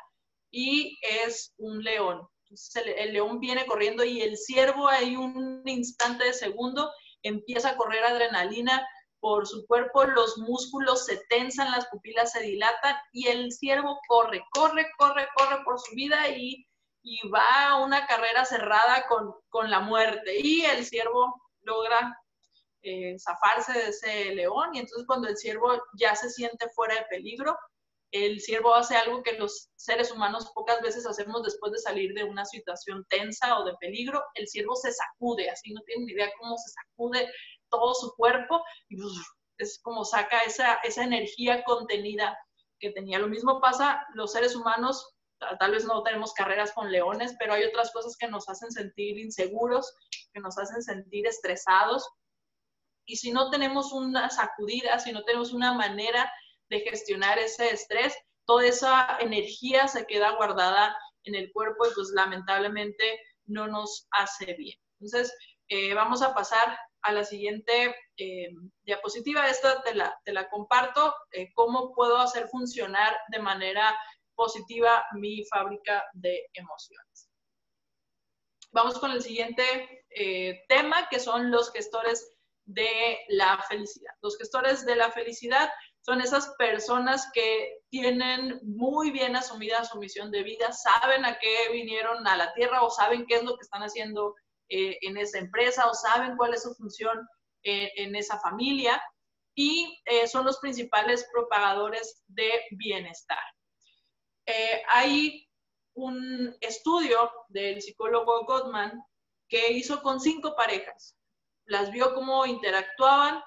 [SPEAKER 3] y es un león. el, león viene corriendo y el ciervo hay un instante de segundo empieza a correr adrenalina por su cuerpo, los músculos se tensan, las pupilas se dilatan y el ciervo corre, corre, corre, corre por su vida y y va a una carrera cerrada con, la muerte. Y el ciervo logra eh, zafarse de ese león y entonces cuando el ciervo ya se siente fuera de peligro, el ciervo hace algo que los seres humanos pocas veces hacemos después de salir de una situación tensa o de peligro. El ciervo se sacude, así no tienen idea cómo se sacude todo su cuerpo y es como saca esa, esa energía contenida que tenía. Lo mismo pasa los seres humanos tal vez no tenemos carreras con leones, pero hay otras cosas que nos hacen sentir inseguros, que nos hacen sentir estresados. Y si no tenemos una sacudida, si no tenemos una manera de gestionar ese estrés, toda esa energía se queda guardada en el cuerpo y pues lamentablemente no nos hace bien. Entonces, eh, vamos a pasar a la siguiente eh, diapositiva. Esta te la, te la comparto, eh, cómo puedo hacer funcionar de manera positiva mi fábrica de emociones. Vamos con el siguiente eh, tema, que son los gestores de la felicidad. Los gestores de la felicidad son esas personas que tienen muy bien asumida su misión de vida, saben a qué vinieron a la Tierra o saben qué es lo que están haciendo eh, en esa empresa o saben cuál es su función eh, en esa familia y son los principales propagadores de bienestar. Eh, hay un estudio del psicólogo Gottman que hizo con cinco parejas. Las vio cómo interactuaban,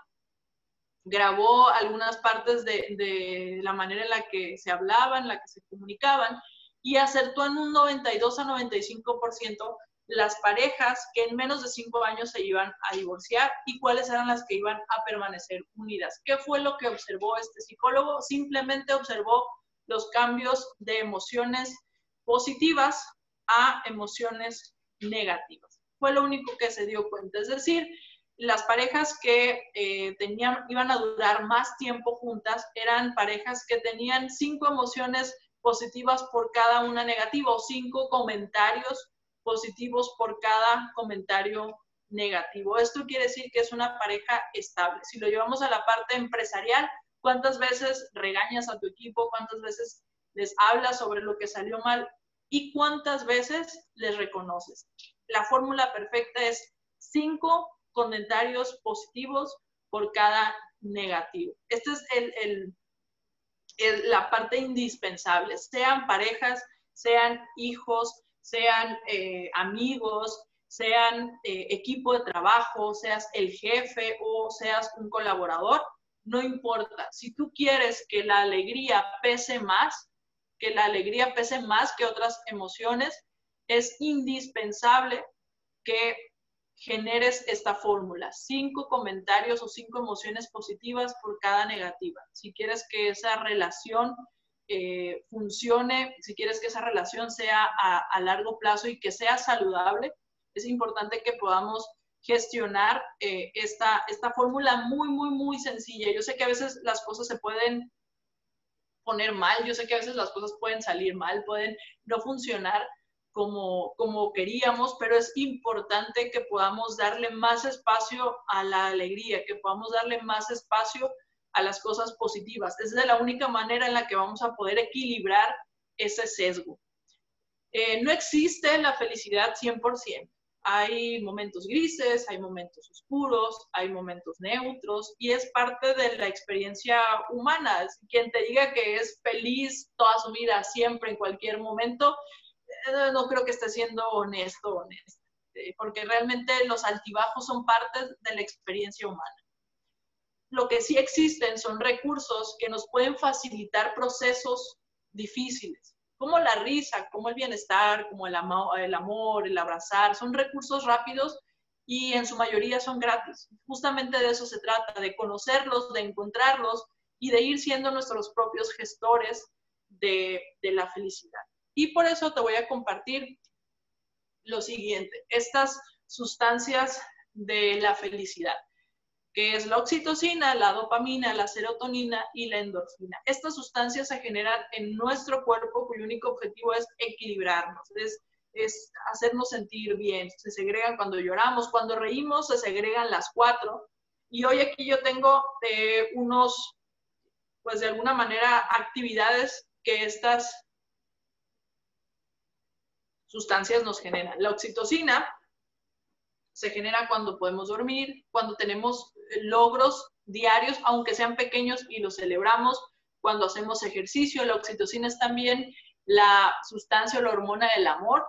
[SPEAKER 3] grabó algunas partes de, la manera en la que se hablaban, la que se comunicaban, y acertó en un 92 a 95% las parejas que en menos de cinco años se iban a divorciar y cuáles eran las que iban a permanecer unidas. ¿Qué fue lo que observó este psicólogo? Simplemente observó los cambios de emociones positivas a emociones negativas. Fue lo único que se dio cuenta. Es decir, las parejas que eh, tenían, iban a durar más tiempo juntas eran parejas que tenían cinco emociones positivas por cada una negativa o cinco comentarios positivos por cada comentario negativo. Esto quiere decir que es una pareja estable. Si lo llevamos a la parte empresarial, ¿Cuántas veces regañas a tu equipo? ¿Cuántas veces les hablas sobre lo que salió mal? ¿Y cuántas veces les reconoces? La fórmula perfecta es cinco comentarios positivos por cada negativo. Esta es la parte indispensable. Sean parejas, sean hijos, sean eh, amigos, sean eh, equipo de trabajo, seas el jefe o seas un colaborador, no importa. Si tú quieres que la alegría pese más, que la alegría pese más que otras emociones, es indispensable que generes esta fórmula, cinco comentarios o cinco emociones positivas por cada negativa. Si quieres que esa relación eh, funcione, si quieres que esa relación sea a, largo plazo y que sea saludable, es importante que podamos gestionar eh, esta, esta fórmula muy, muy, muy sencilla. Yo sé que a veces las cosas se pueden poner mal, yo sé que a veces las cosas pueden salir mal, pueden no funcionar, como, como queríamos, pero es importante que podamos darle más espacio a la alegría, que podamos darle más espacio a las cosas positivas. Esa es la única manera en la que vamos a poder equilibrar ese sesgo. Eh, no existe la felicidad 100%. Hay momentos grises, hay momentos oscuros, hay momentos neutros y es parte de la experiencia humana. Quien te diga que es feliz toda su vida, siempre, en cualquier momento, eh, no creo que esté siendo honesto eh, porque realmente los altibajos son parte de la experiencia humana. Lo que sí existen son recursos que nos pueden facilitar procesos difíciles, como la risa, como el bienestar, como el, amor, el abrazar, son recursos rápidos y en su mayoría son gratis. Justamente de eso se trata, de conocerlos, de encontrarlos y de ir siendo nuestros propios gestores de, de la felicidad. Y por eso te voy a compartir lo siguiente, estas sustancias de la felicidad, que es la oxitocina, la dopamina, la serotonina y la endorfina. Estas sustancias se generan en nuestro cuerpo cuyo único objetivo es equilibrarnos, es, es hacernos sentir bien. Se segregan cuando lloramos, cuando reímos se segregan las cuatro. Y hoy aquí yo tengo eh, unos, pues de alguna manera, actividades que estas sustancias nos generan. La oxitocina se genera cuando podemos dormir, cuando tenemos logros diarios, aunque sean pequeños y los celebramos, cuando hacemos ejercicio. La oxitocina es también la sustancia o la hormona del amor.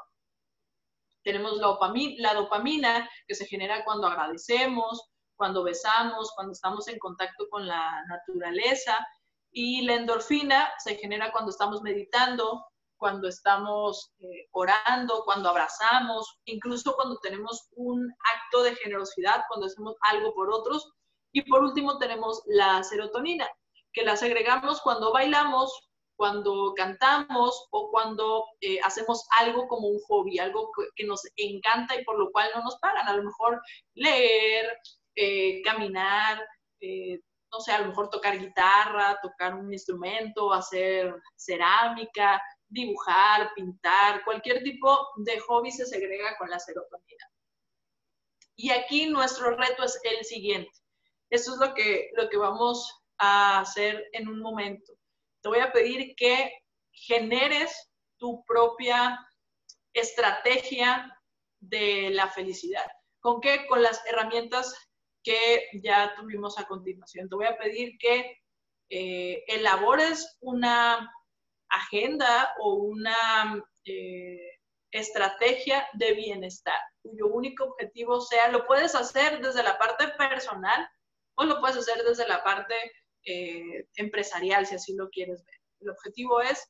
[SPEAKER 3] Tenemos la dopamina, que se genera cuando agradecemos, cuando besamos, cuando estamos en contacto con la naturaleza. Y la endorfina se genera cuando estamos meditando, cuando estamos eh, orando, cuando abrazamos, incluso cuando tenemos un acto de generosidad, cuando hacemos algo por otros. Y por último tenemos la serotonina, que la segregamos cuando bailamos, cuando cantamos o cuando eh, hacemos algo como un hobby, algo que, nos encanta y por lo cual no nos pagan. A lo mejor leer, eh, caminar, no sé, a lo mejor tocar guitarra, tocar un instrumento, hacer cerámica, dibujar, pintar, cualquier tipo de hobby se segrega con la serotonina. Y aquí nuestro reto es el siguiente. Eso es lo que, lo que vamos a hacer en un momento. Te voy a pedir que generes tu propia estrategia de la felicidad. ¿Con qué? Con las herramientas que ya tuvimos a continuación. Te voy a pedir que eh, elabores una agenda o una eh, estrategia de bienestar, cuyo único objetivo sea, lo puedes hacer desde la parte personal o lo puedes hacer desde la parte eh, empresarial, si así lo quieres ver. El objetivo es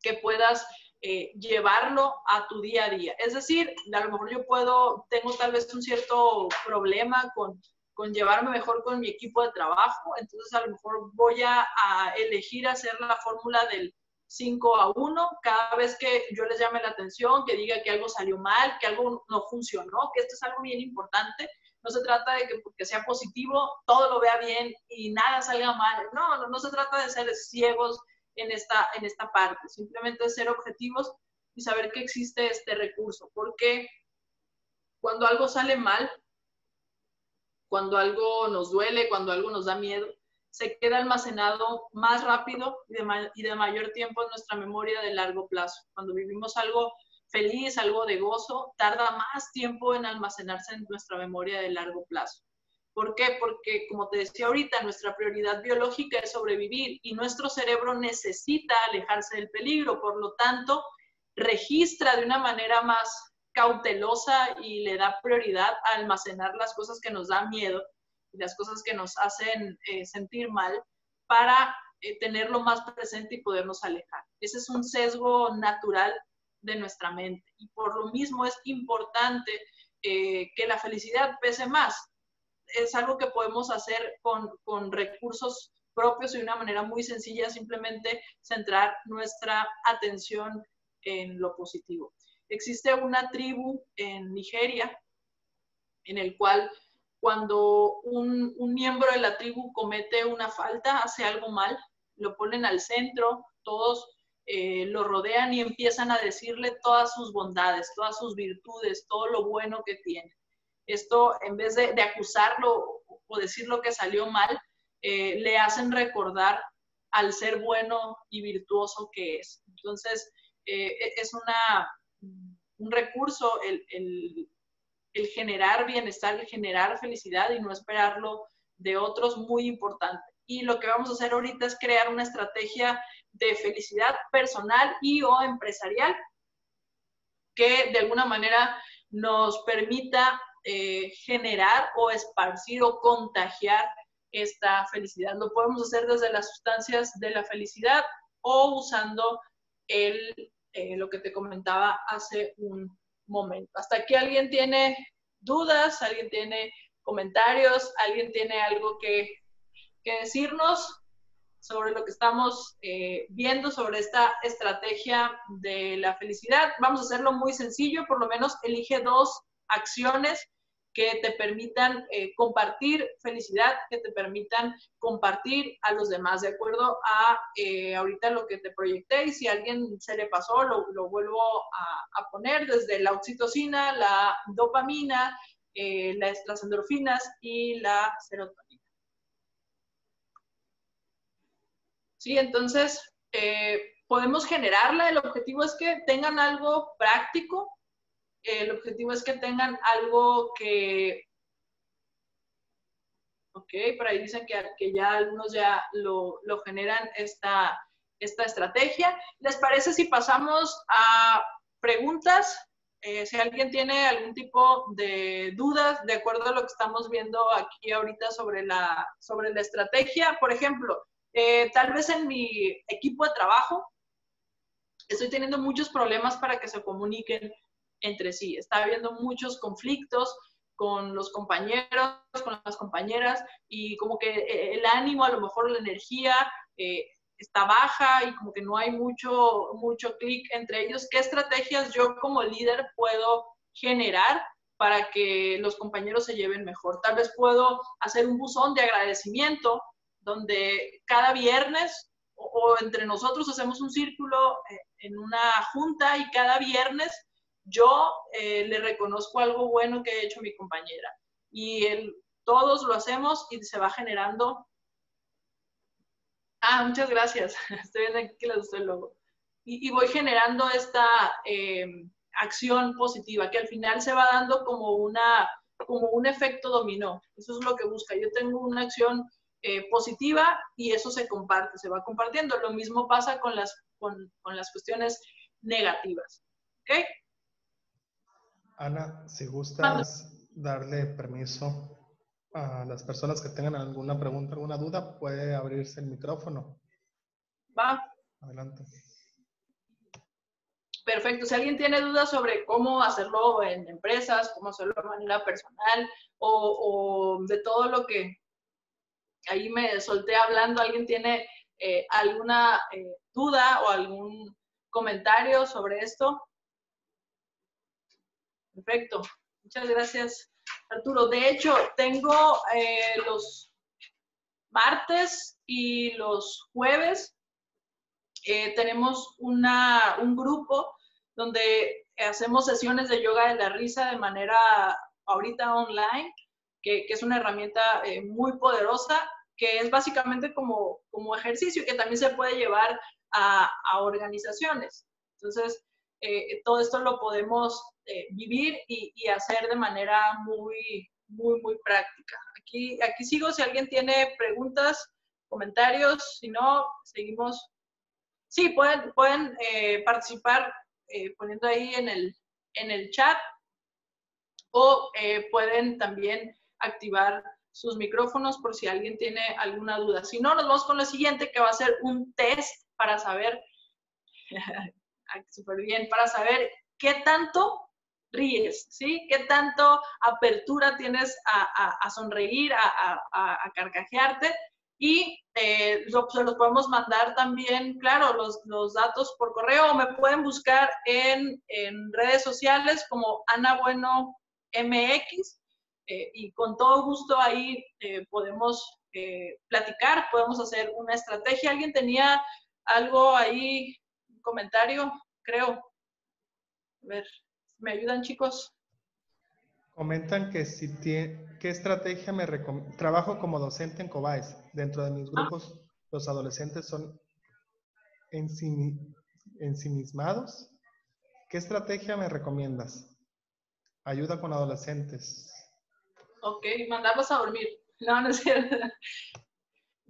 [SPEAKER 3] que puedas eh, llevarlo a tu día a día. Es decir, a lo mejor yo puedo, tengo tal vez un cierto problema con con llevarme mejor con mi equipo de trabajo, entonces a lo mejor voy a, elegir hacer la fórmula del 5 a 1 cada vez que yo les llame la atención, que diga que algo salió mal, que algo no funcionó, que esto es algo bien importante. No se trata de que porque sea positivo todo lo vea bien y nada salga mal. No, no, se trata de ser ciegos en esta, en esta parte, simplemente de ser objetivos y saber que existe este recurso, porque cuando algo sale mal, cuando algo nos duele, cuando algo nos da miedo, se queda almacenado más rápido y de, mayor tiempo en nuestra memoria de largo plazo. Cuando vivimos algo feliz, algo de gozo, tarda más tiempo en almacenarse en nuestra memoria de largo plazo. ¿Por qué? Porque, como te decía ahorita, nuestra prioridad biológica es sobrevivir y nuestro cerebro necesita alejarse del peligro. Por lo tanto, registra de una manera más cautelosa y le da prioridad a almacenar las cosas que nos dan miedo y las cosas que nos hacen eh, sentir mal para eh, tenerlo más presente y podernos alejar. Ese es un sesgo natural de nuestra mente y por lo mismo es importante eh, que la felicidad pese más. Es algo que podemos hacer con, con recursos propios y de una manera muy sencilla, simplemente centrar nuestra atención en lo positivo. Existe una tribu en Nigeria en el cual cuando un, un, miembro de la tribu comete una falta, hace algo mal, lo ponen al centro, todos eh, lo rodean y empiezan a decirle todas sus bondades, todas sus virtudes, todo lo bueno que tiene. Esto, en vez de, de acusarlo o decir lo que salió mal, eh, le hacen recordar al ser bueno y virtuoso que es. Entonces, eh, e, es una, un recurso el, el, generar bienestar, el generar felicidad y no esperarlo de otros muy importante. Y lo que vamos a hacer ahorita es crear una estrategia de felicidad personal y o empresarial que de alguna manera nos permita eh, generar o esparcir o contagiar esta felicidad. Lo podemos hacer desde las sustancias de la felicidad o usando el, eh, lo que te comentaba hace un momento. Hasta aquí alguien tiene dudas, alguien tiene comentarios, alguien tiene algo que, que decirnos sobre lo que estamos eh, viendo sobre esta estrategia de la felicidad. Vamos a hacerlo muy sencillo, por lo menos elige dos acciones que te permitan eh, compartir felicidad, que te permitan compartir a los demás, de acuerdo a eh, ahorita lo que te proyecté y si a alguien se le pasó, lo, lo vuelvo a, a, poner desde la oxitocina, la dopamina, las, las endorfinas y la serotonina. ¿sí? Entonces, eh, podemos generarla. El objetivo es que tengan algo práctico. El objetivo es que tengan algo que... Ok, por ahí dicen que, que ya algunos ya lo, lo generan esta, esta estrategia. ¿Les parece si pasamos a preguntas? Eh, si alguien tiene algún tipo de dudas de acuerdo a lo que estamos viendo aquí ahorita sobre la, sobre la estrategia. Por ejemplo, eh, tal vez en mi equipo de trabajo estoy teniendo muchos problemas para que se comuniquen entre sí. Está habiendo muchos conflictos con los compañeros, con las compañeras, y como que eh, el ánimo, a lo mejor la energía eh, está baja y como que no hay mucho, mucho clic entre ellos. ¿Qué estrategias yo como líder puedo generar para que los compañeros se lleven mejor? Tal vez puedo hacer un buzón de agradecimiento donde cada viernes o, entre nosotros hacemos un círculo eh, en una junta y cada viernes yo eh, le reconozco algo bueno que ha hecho mi compañera. Y todos lo hacemos y se va generando. Ah, muchas gracias. Estoy viendo aquí que les gustó el. Y, voy generando esta eh, acción positiva que al final se va dando como, una, como un efecto dominó. Eso es lo que busca. Yo tengo una acción eh, positiva y eso se comparte, se va compartiendo. Lo mismo pasa con las, con, con las cuestiones negativas. ¿Ok?
[SPEAKER 2] Ana, si gustas darle permiso a las personas que tengan alguna pregunta, alguna duda, puede abrirse el micrófono.
[SPEAKER 3] Va.
[SPEAKER 2] Adelante.
[SPEAKER 3] Perfecto. Si alguien tiene dudas sobre cómo hacerlo en empresas, cómo hacerlo de manera personal o, o de todo lo que ahí me solté hablando. ¿Alguien tiene eh, alguna eh, duda o algún comentario sobre esto? Perfecto. Muchas gracias, Arturo. De hecho, tengo eh, los martes y los jueves. tenemos una, un grupo donde hacemos sesiones de yoga de la risa de manera ahorita online, que, que es una herramienta muy poderosa que es básicamente como, como ejercicio que también se puede llevar a, a organizaciones. Entonces, eh, todo esto lo podemos eh, vivir y, hacer de manera muy, muy, muy práctica. Aquí, aquí sigo si alguien tiene preguntas, comentarios, si no, seguimos. Sí, pueden, pueden eh, participar poniendo ahí en el, en el chat o pueden también activar sus micrófonos por si alguien tiene alguna duda. Si no, nos vamos con lo siguiente, que va a ser un test para saber, súper bien, para saber qué tanto ríes, ¿sí? ¿Qué tanto apertura tienes a, sonreír, a, carcajearte? Y eh, se los podemos mandar también, claro, los, datos por correo o me pueden buscar en, redes sociales como Ana Bueno MX eh, y con todo gusto ahí eh, podemos platicar, podemos hacer una estrategia. ¿Alguien tenía algo ahí, comentario? Creo. A ver, ¿me ayudan chicos?
[SPEAKER 2] Comentan que si tiene, qué estrategia me recomienda. Trabajo como docente en Cobáez. Dentro de mis grupos, los adolescentes son ensimismados. ¿Qué estrategia me recomiendas? Ayuda con adolescentes.
[SPEAKER 3] Ok, mandarlos a dormir. No, no es cierto.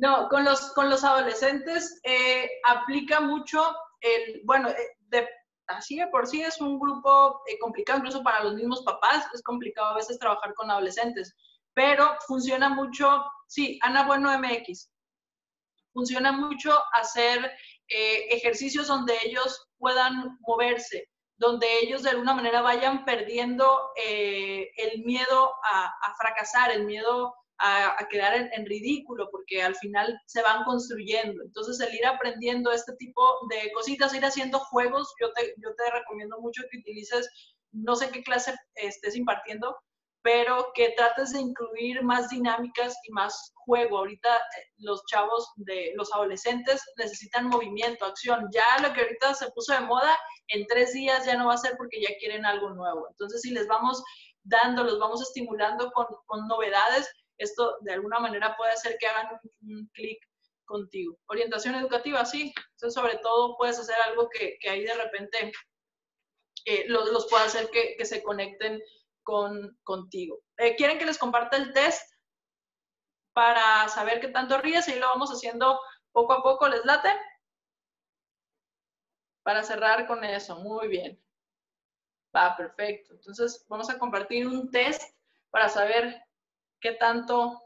[SPEAKER 3] No, con los, con los adolescentes eh, aplica mucho el, bueno, eh, de, así de por sí es un grupo eh, complicado, incluso para los mismos papás, es complicado a veces trabajar con adolescentes, pero funciona mucho, sí, Ana Bueno MX, funciona mucho hacer ejercicios donde ellos puedan moverse, donde ellos de alguna manera vayan perdiendo el miedo a, a, fracasar, el miedo a, quedar en, ridículo, porque al final se van construyendo. Entonces, el ir aprendiendo este tipo de cositas, ir haciendo juegos, yo te, yo te recomiendo mucho que utilices, no sé qué clase estés impartiendo, pero que trates de incluir más dinámicas y más juego. Ahorita eh, los chavos de los adolescentes necesitan movimiento, acción. Ya lo que ahorita se puso de moda, en tres días ya no va a ser porque ya quieren algo nuevo. Entonces, si les vamos dando, los vamos estimulando con, con novedades, esto de alguna manera puede hacer que hagan un, clic contigo. Orientación educativa, sí. Entonces, sobre todo puedes hacer algo que, ahí de repente eh, los, los, pueda hacer que, se conecten con, contigo. Eh, ¿Quieren que les comparta el test para saber qué tanto ríes? Y lo vamos haciendo poco a poco. ¿Les late? Para cerrar con eso. Muy bien. Va, perfecto. Entonces, vamos a compartir un test para saber qué tanto,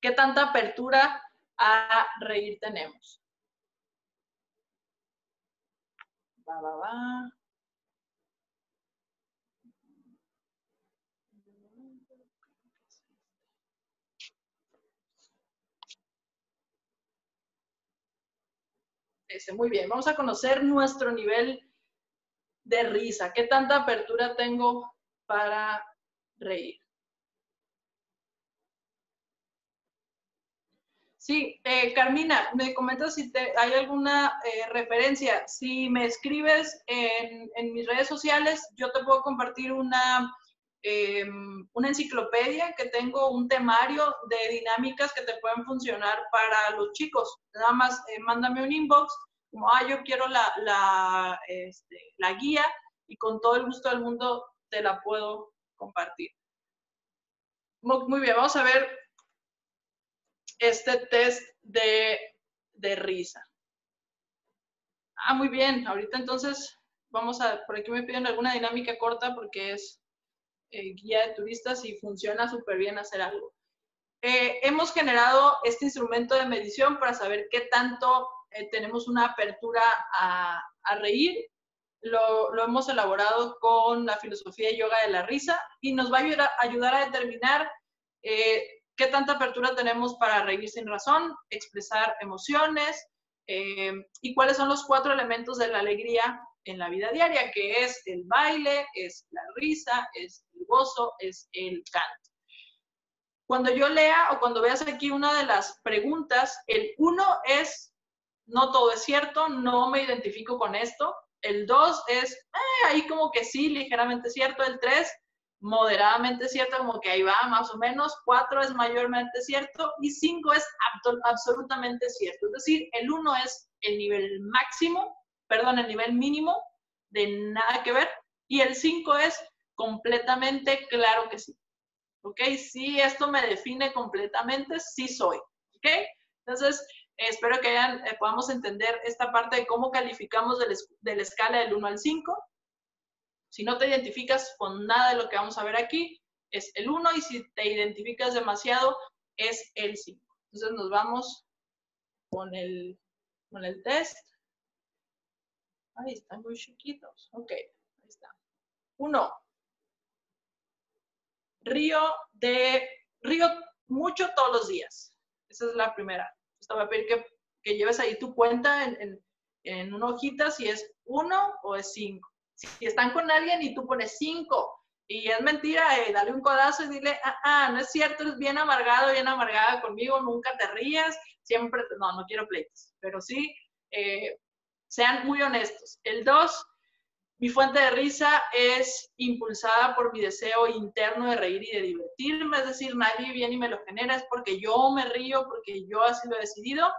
[SPEAKER 3] qué tanta apertura a reír tenemos. Va, va, va. muy bien, vamos a conocer nuestro nivel de risa. ¿Qué tanta apertura tengo para reír? Sí, eh, Carmina, me comentas si te, hay alguna eh, referencia. Si me escribes en, mis redes sociales, yo te puedo compartir una, em, una enciclopedia que tengo, un temario de dinámicas que te pueden funcionar para los chicos. Nada más eh, mándame un inbox, como, ah, yo quiero la, la, este, la guía y con todo el gusto del mundo te la puedo compartir. Muy bien, vamos a ver este test de, risa. Ah, muy bien. Ahorita entonces vamos a, por aquí me piden alguna dinámica corta porque es eh, guía de turistas y funciona súper bien hacer algo. Eh, hemos generado este instrumento de medición para saber qué tanto eh, tenemos una apertura a, reír. Lo, lo, hemos elaborado con la filosofía de yoga de la risa y nos va a ayudar, a determinar qué tanta apertura tenemos para reír sin razón, expresar emociones eh, y cuáles son los cuatro elementos de la alegría en la vida diaria, que es el baile, es la risa, es el gozo, es el canto. Cuando yo lea o cuando veas aquí una de las preguntas, el uno es, no todo es cierto, no me identifico con esto. El dos es, eh, ahí como que sí, ligeramente cierto. El tres, moderadamente cierto, como que ahí va más o menos, cuatro es mayormente cierto y cinco es absolutamente cierto. Es decir, el uno es el nivel máximo, perdón, el nivel mínimo de nada que ver y el cinco es completamente claro que sí. ¿Ok? Si esto me define completamente, sí soy. ¿Ok? Entonces, espero que hayan, eh, podamos entender esta parte de cómo calificamos de, de la escala del 1 al 5 si no te identificas con nada de lo que vamos a ver aquí, es el 1 y si te identificas demasiado, es el 5. Entonces nos vamos con el, con el test. Ahí están muy chiquitos. Ok, ahí está. 1. río de, río mucho todos los días. Esa es la primera. Te voy a pedir que, que lleves ahí tu cuenta en, en, en, una hojita si es uno o es cinco. Si están con alguien y tú pones cinco y es mentira, eh, dale un codazo y dile, ah, ah, no es cierto, eres bien amargado, bien amargada conmigo, nunca te rías, siempre, no, no quiero pleitos, pero sí, eh, sean muy honestos. El dos, mi fuente de risa es impulsada por mi deseo interno de reír y de divertirme, es decir, nadie viene y me lo genera, es porque yo me río, porque yo así lo he decidido.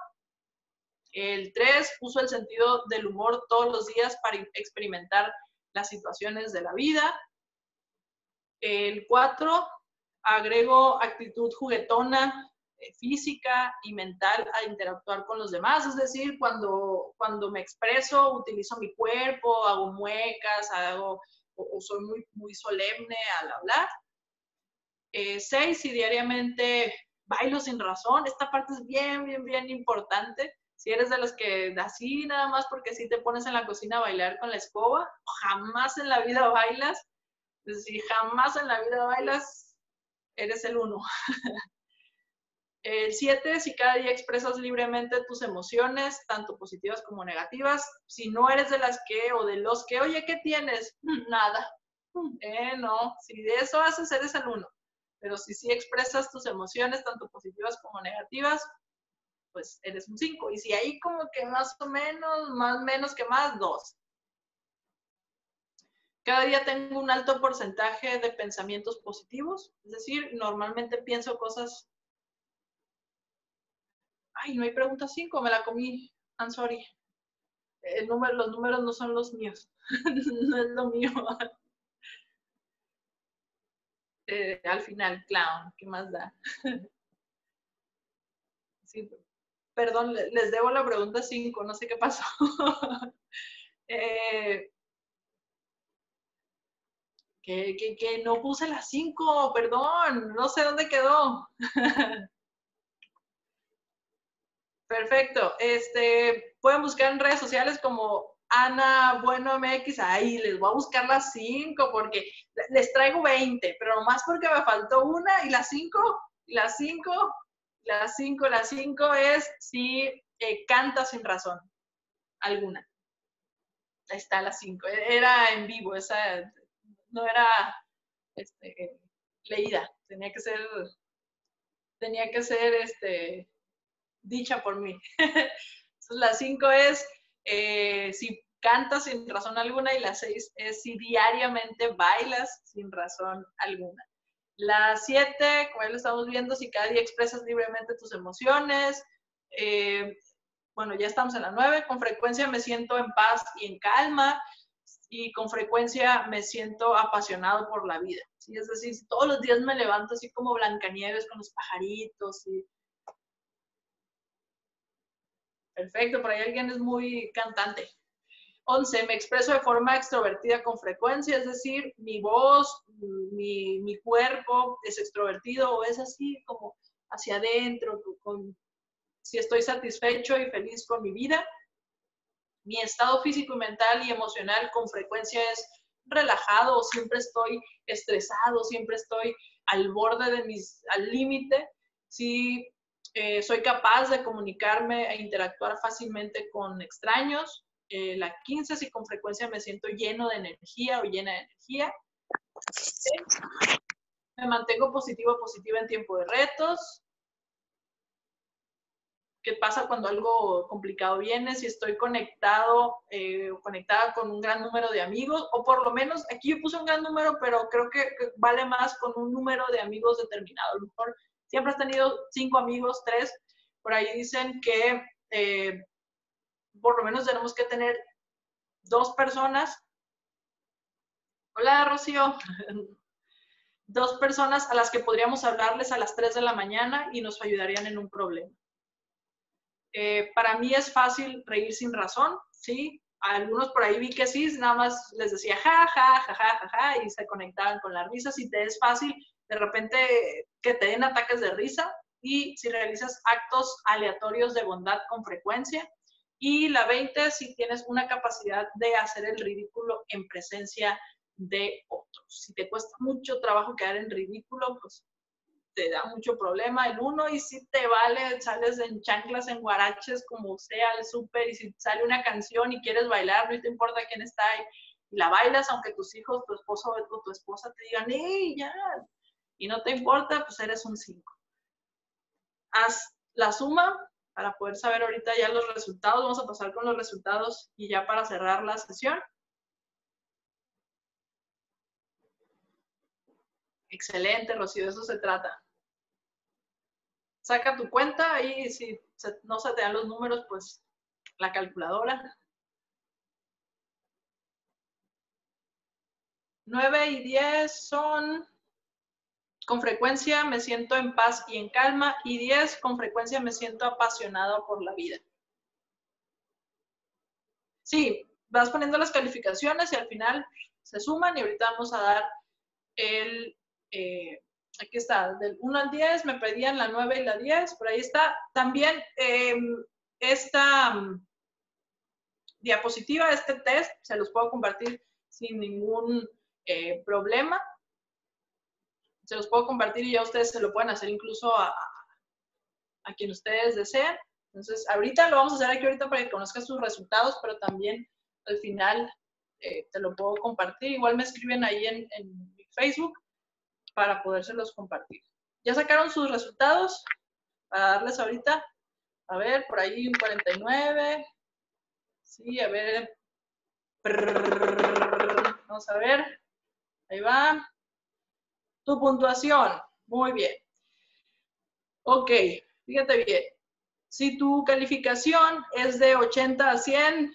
[SPEAKER 3] El tres, uso el sentido del humor todos los días para experimentar las situaciones de la vida. El 4, agrego actitud juguetona, eh, física y mental a interactuar con los demás, es decir, cuando, cuando me expreso, utilizo mi cuerpo, hago muecas, hago, o, soy muy, muy solemne al hablar. Eh, seis, y diariamente bailo sin razón, esta parte es bien, bien, bien importante. Si eres de los que así nada más porque si te pones en la cocina a bailar con la escoba, jamás en la vida bailas, si jamás en la vida bailas, eres el uno. El siete, si cada día expresas libremente tus emociones, tanto positivas como negativas. Si no eres de las que o de los que, oye, ¿qué tienes? Nada. Eh, no, si de eso haces, eres el uno. Pero si sí expresas tus emociones, tanto positivas como negativas, pues eres un cinco. Y si ahí como que más o menos, más menos que más, dos. Cada día tengo un alto porcentaje de pensamientos positivos, es decir, normalmente pienso cosas... Ay, no hay pregunta 5, me la comí. I'm sorry. El número, los números no son los míos, no es lo mío. Eh, al final, clown, ¿qué más da? sí, perdón, les debo la pregunta 5, no sé qué pasó. eh, que, que, no puse las 5, perdón, no sé dónde quedó. Perfecto. Este, pueden buscar en redes sociales como Ana Bueno MX. Ahí les voy a buscar las 5 porque les traigo 20, pero nomás porque me faltó una y las 5, las 5, las 5, las 5 es si eh, canta sin razón alguna. Ahí está las 5. Era en vivo, esa no era este, leída, tenía que ser, tenía que ser este, dicha por mí. Entonces, la cinco es eh, si cantas sin razón alguna y la seis es si diariamente bailas sin razón alguna. La siete, como ya lo estamos viendo, si cada día expresas libremente tus emociones. Eh, bueno, ya estamos en la nueve, con frecuencia me siento en paz y en calma y con frecuencia me siento apasionado por la vida. Es decir, todos los días me levanto así como Blancanieves con los pajaritos. Perfecto, por ahí alguien es muy cantante. 11. Me expreso de forma extrovertida con frecuencia, es decir, mi voz, mi, mi cuerpo es extrovertido o es así como hacia adentro, con, si estoy satisfecho y feliz con mi vida mi estado físico mental y emocional con frecuencia es relajado, siempre estoy estresado, siempre estoy al borde de mis, al límite, si eh, soy capaz de comunicarme e interactuar fácilmente con extraños. La 15, si con frecuencia me siento lleno de energía o llena de energía. Me mantengo positivo, positiva en tiempo de retos qué pasa cuando algo complicado viene, si estoy conectado eh, conectada con un gran número de amigos, o por lo menos, aquí yo puse un gran número, pero creo que, vale más con un número de amigos determinado. A lo mejor siempre has tenido cinco amigos, tres, por ahí dicen que eh, por lo menos tenemos que tener dos personas. Hola, Rocío. dos personas a las que podríamos hablarles a las 3 de la mañana y nos ayudarían en un problema. Eh, para mí es fácil reír sin razón, ¿sí? algunos por ahí vi que sí, nada más les decía ja, ja, ja, ja, ja, ja, y se conectaban con la risa. Si te es fácil, de repente que te den ataques de risa y si realizas actos aleatorios de bondad con frecuencia. Y la 20, si tienes una capacidad de hacer el ridículo en presencia de otros. Si te cuesta mucho trabajo quedar en ridículo, pues te da mucho problema el uno y si te vale, sales en chanclas, en guaraches, como sea, el súper y si sale una canción y quieres bailar, no te importa quién está ahí, y la bailas aunque tus hijos, tu esposo o tu esposa te digan, ¡eh, ya! Y no te importa, pues eres un 5. Haz la suma para poder saber ahorita ya los resultados. Vamos a pasar con los resultados y ya para cerrar la sesión. Excelente, Rocío, de eso se trata. Saca tu cuenta y si no se te dan los números, pues la calculadora. 9 y 10 son con frecuencia me siento en paz y en calma y 10 con frecuencia me siento apasionado por la vida. Sí, vas poniendo las calificaciones y al final se suman y ahorita vamos a dar el, eh, aquí está, del 1 al 10, me pedían la 9 y la 10, por ahí está. También em, esta mm, diapositiva, este test, se los puedo compartir sin ningún eh, problema. Se los puedo compartir y ya ustedes se lo pueden hacer incluso a, a quien ustedes deseen. Entonces, ahorita lo vamos a hacer aquí ahorita para que conozcas sus resultados, pero también al final eh, te lo puedo compartir. Igual me escriben ahí en, en Facebook para podérselos compartir. ¿Ya sacaron sus resultados? Para darles ahorita, a ver, por ahí un 49. Sí, a ver. Vamos a ver. Ahí va. Tu puntuación. Muy bien. Ok, fíjate bien. Si tu calificación es de 80 a 100,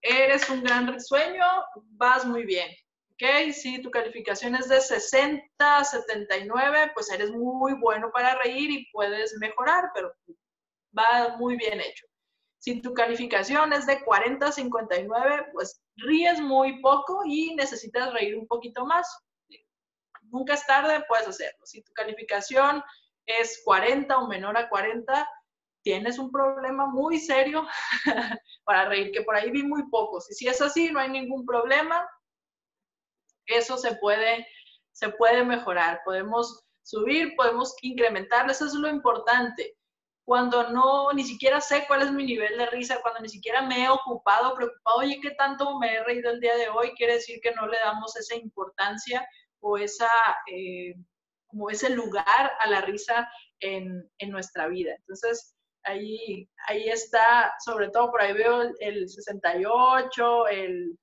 [SPEAKER 3] eres un gran risueño, vas muy bien. Ok, si tu calificación es de 60 a 79, pues eres muy bueno para reír y puedes mejorar, pero va muy bien hecho. Si tu calificación es de 40 a 59, pues ríes muy poco y necesitas reír un poquito más. Nunca es tarde, puedes hacerlo. Si tu calificación es 40 o menor a 40, tienes un problema muy serio para reír, que por ahí vi muy pocos. Y si es así, no hay ningún problema. Eso se puede, se puede mejorar. Podemos subir, podemos incrementar. Eso es lo importante cuando no, ni siquiera sé cuál es mi nivel de risa, cuando ni siquiera me he ocupado, preocupado, oye, ¿qué tanto me he reído el día de hoy? Quiere decir que no le damos esa importancia o esa, eh, como ese lugar a la risa en, en, nuestra vida. Entonces, ahí, ahí está, sobre todo por ahí veo el, 68, el...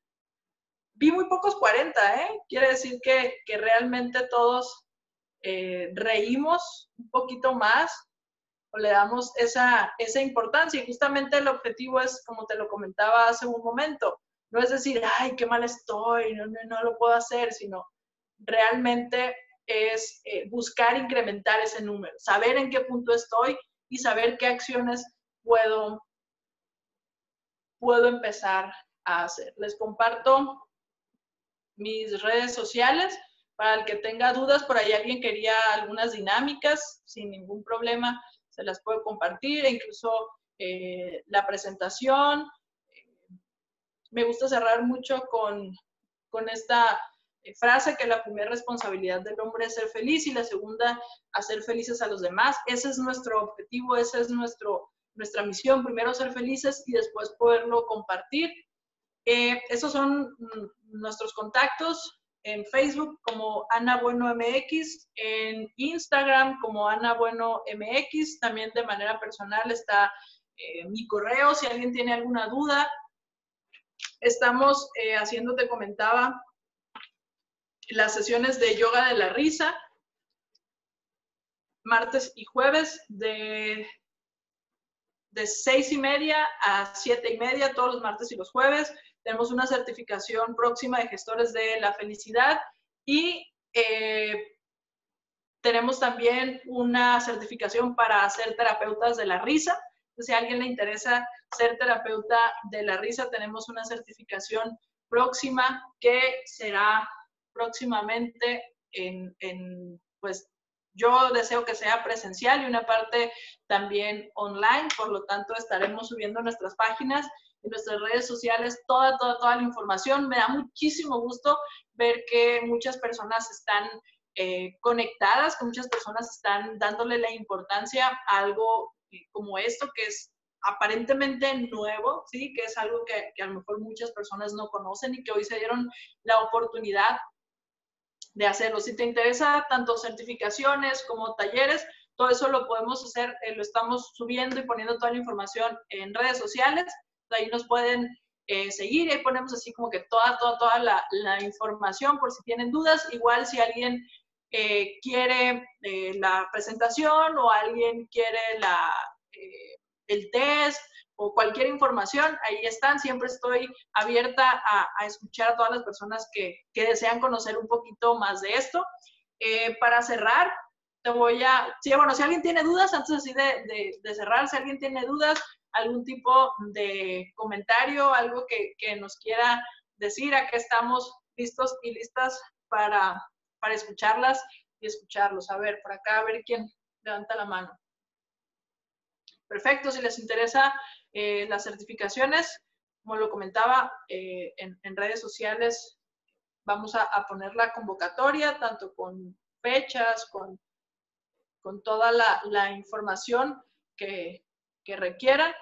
[SPEAKER 3] Vi muy pocos 40, ¿eh? Quiere decir que, que realmente todos eh, reímos un poquito más, o le damos esa, esa importancia. Y justamente el objetivo es, como te lo comentaba hace un momento, no es decir, ay, qué mal estoy, no, no, no lo puedo hacer, sino realmente es eh, buscar incrementar ese número, saber en qué punto estoy y saber qué acciones puedo, puedo empezar a hacer. Les comparto mis redes sociales. Para el que tenga dudas, por ahí alguien quería algunas dinámicas, sin ningún problema se las puedo compartir, e incluso eh, la presentación. Me gusta cerrar mucho con, con esta frase que la primera responsabilidad del hombre es ser feliz y la segunda, hacer felices a los demás. Ese es nuestro objetivo, esa es nuestro, nuestra misión, primero ser felices y después poderlo compartir. Eh, esos son mm, nuestros contactos en Facebook como Ana Bueno MX, en Instagram como Ana Bueno MX, también de manera personal está eh, mi correo si alguien tiene alguna duda. Estamos eh, haciendo, te comentaba, las sesiones de yoga de la risa, martes y jueves de, de seis y media a siete y media, todos los martes y los jueves. Tenemos una certificación próxima de gestores de la felicidad y eh, tenemos también una certificación para ser terapeutas de la risa. si a alguien le interesa ser terapeuta de la risa, tenemos una certificación próxima que será próximamente en, en pues yo deseo que sea presencial y una parte también online, por lo tanto estaremos subiendo nuestras páginas en nuestras redes sociales toda, toda, toda la información. Me da muchísimo gusto ver que muchas personas están eh, conectadas, que muchas personas están dándole la importancia a algo como esto, que es aparentemente nuevo, ¿sí? que es algo que, que, a lo mejor muchas personas no conocen y que hoy se dieron la oportunidad de hacerlo. Si te interesa tanto certificaciones como talleres, todo eso lo podemos hacer, eh, lo estamos subiendo y poniendo toda la información en redes sociales ahí nos pueden eh, seguir y ahí ponemos así como que toda, toda, toda la, información por si tienen dudas. Igual si alguien eh, quiere eh, la presentación o alguien quiere la, el test o cualquier información, ahí están. Siempre estoy abierta a, a escuchar a todas las personas que, que, desean conocer un poquito más de esto. para cerrar, te voy a, sí, bueno, si alguien tiene dudas, antes así de, de, de cerrar, si alguien tiene dudas, algún tipo de comentario, algo que, que nos quiera decir. Acá estamos listos y listas para, para escucharlas y escucharlos. A ver, por acá, a ver quién levanta la mano. Perfecto, si les interesa eh, las certificaciones, como lo comentaba, eh, en, redes sociales vamos a, poner la convocatoria, tanto con fechas, con, con toda la, la información que, que requieran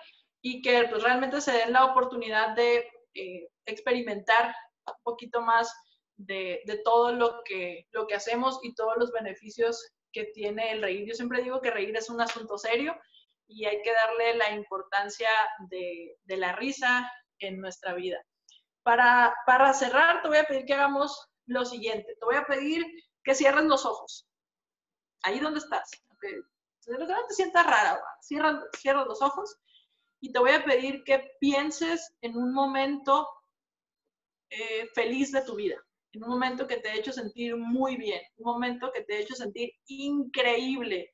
[SPEAKER 3] y que pues, realmente se den la oportunidad de eh, experimentar un poquito más de, de, todo lo que, lo que hacemos y todos los beneficios que tiene el reír. Yo siempre digo que reír es un asunto serio y hay que darle la importancia de, la risa en nuestra vida. Para, para cerrar, te voy a pedir que hagamos lo siguiente. Te voy a pedir que cierres los ojos. Ahí donde estás. Okay no te sientas rara, cierra, cierra los ojos y te voy a pedir que pienses en un momento eh, feliz de tu vida, en un momento que te ha hecho sentir muy bien, un momento que te ha hecho sentir increíble,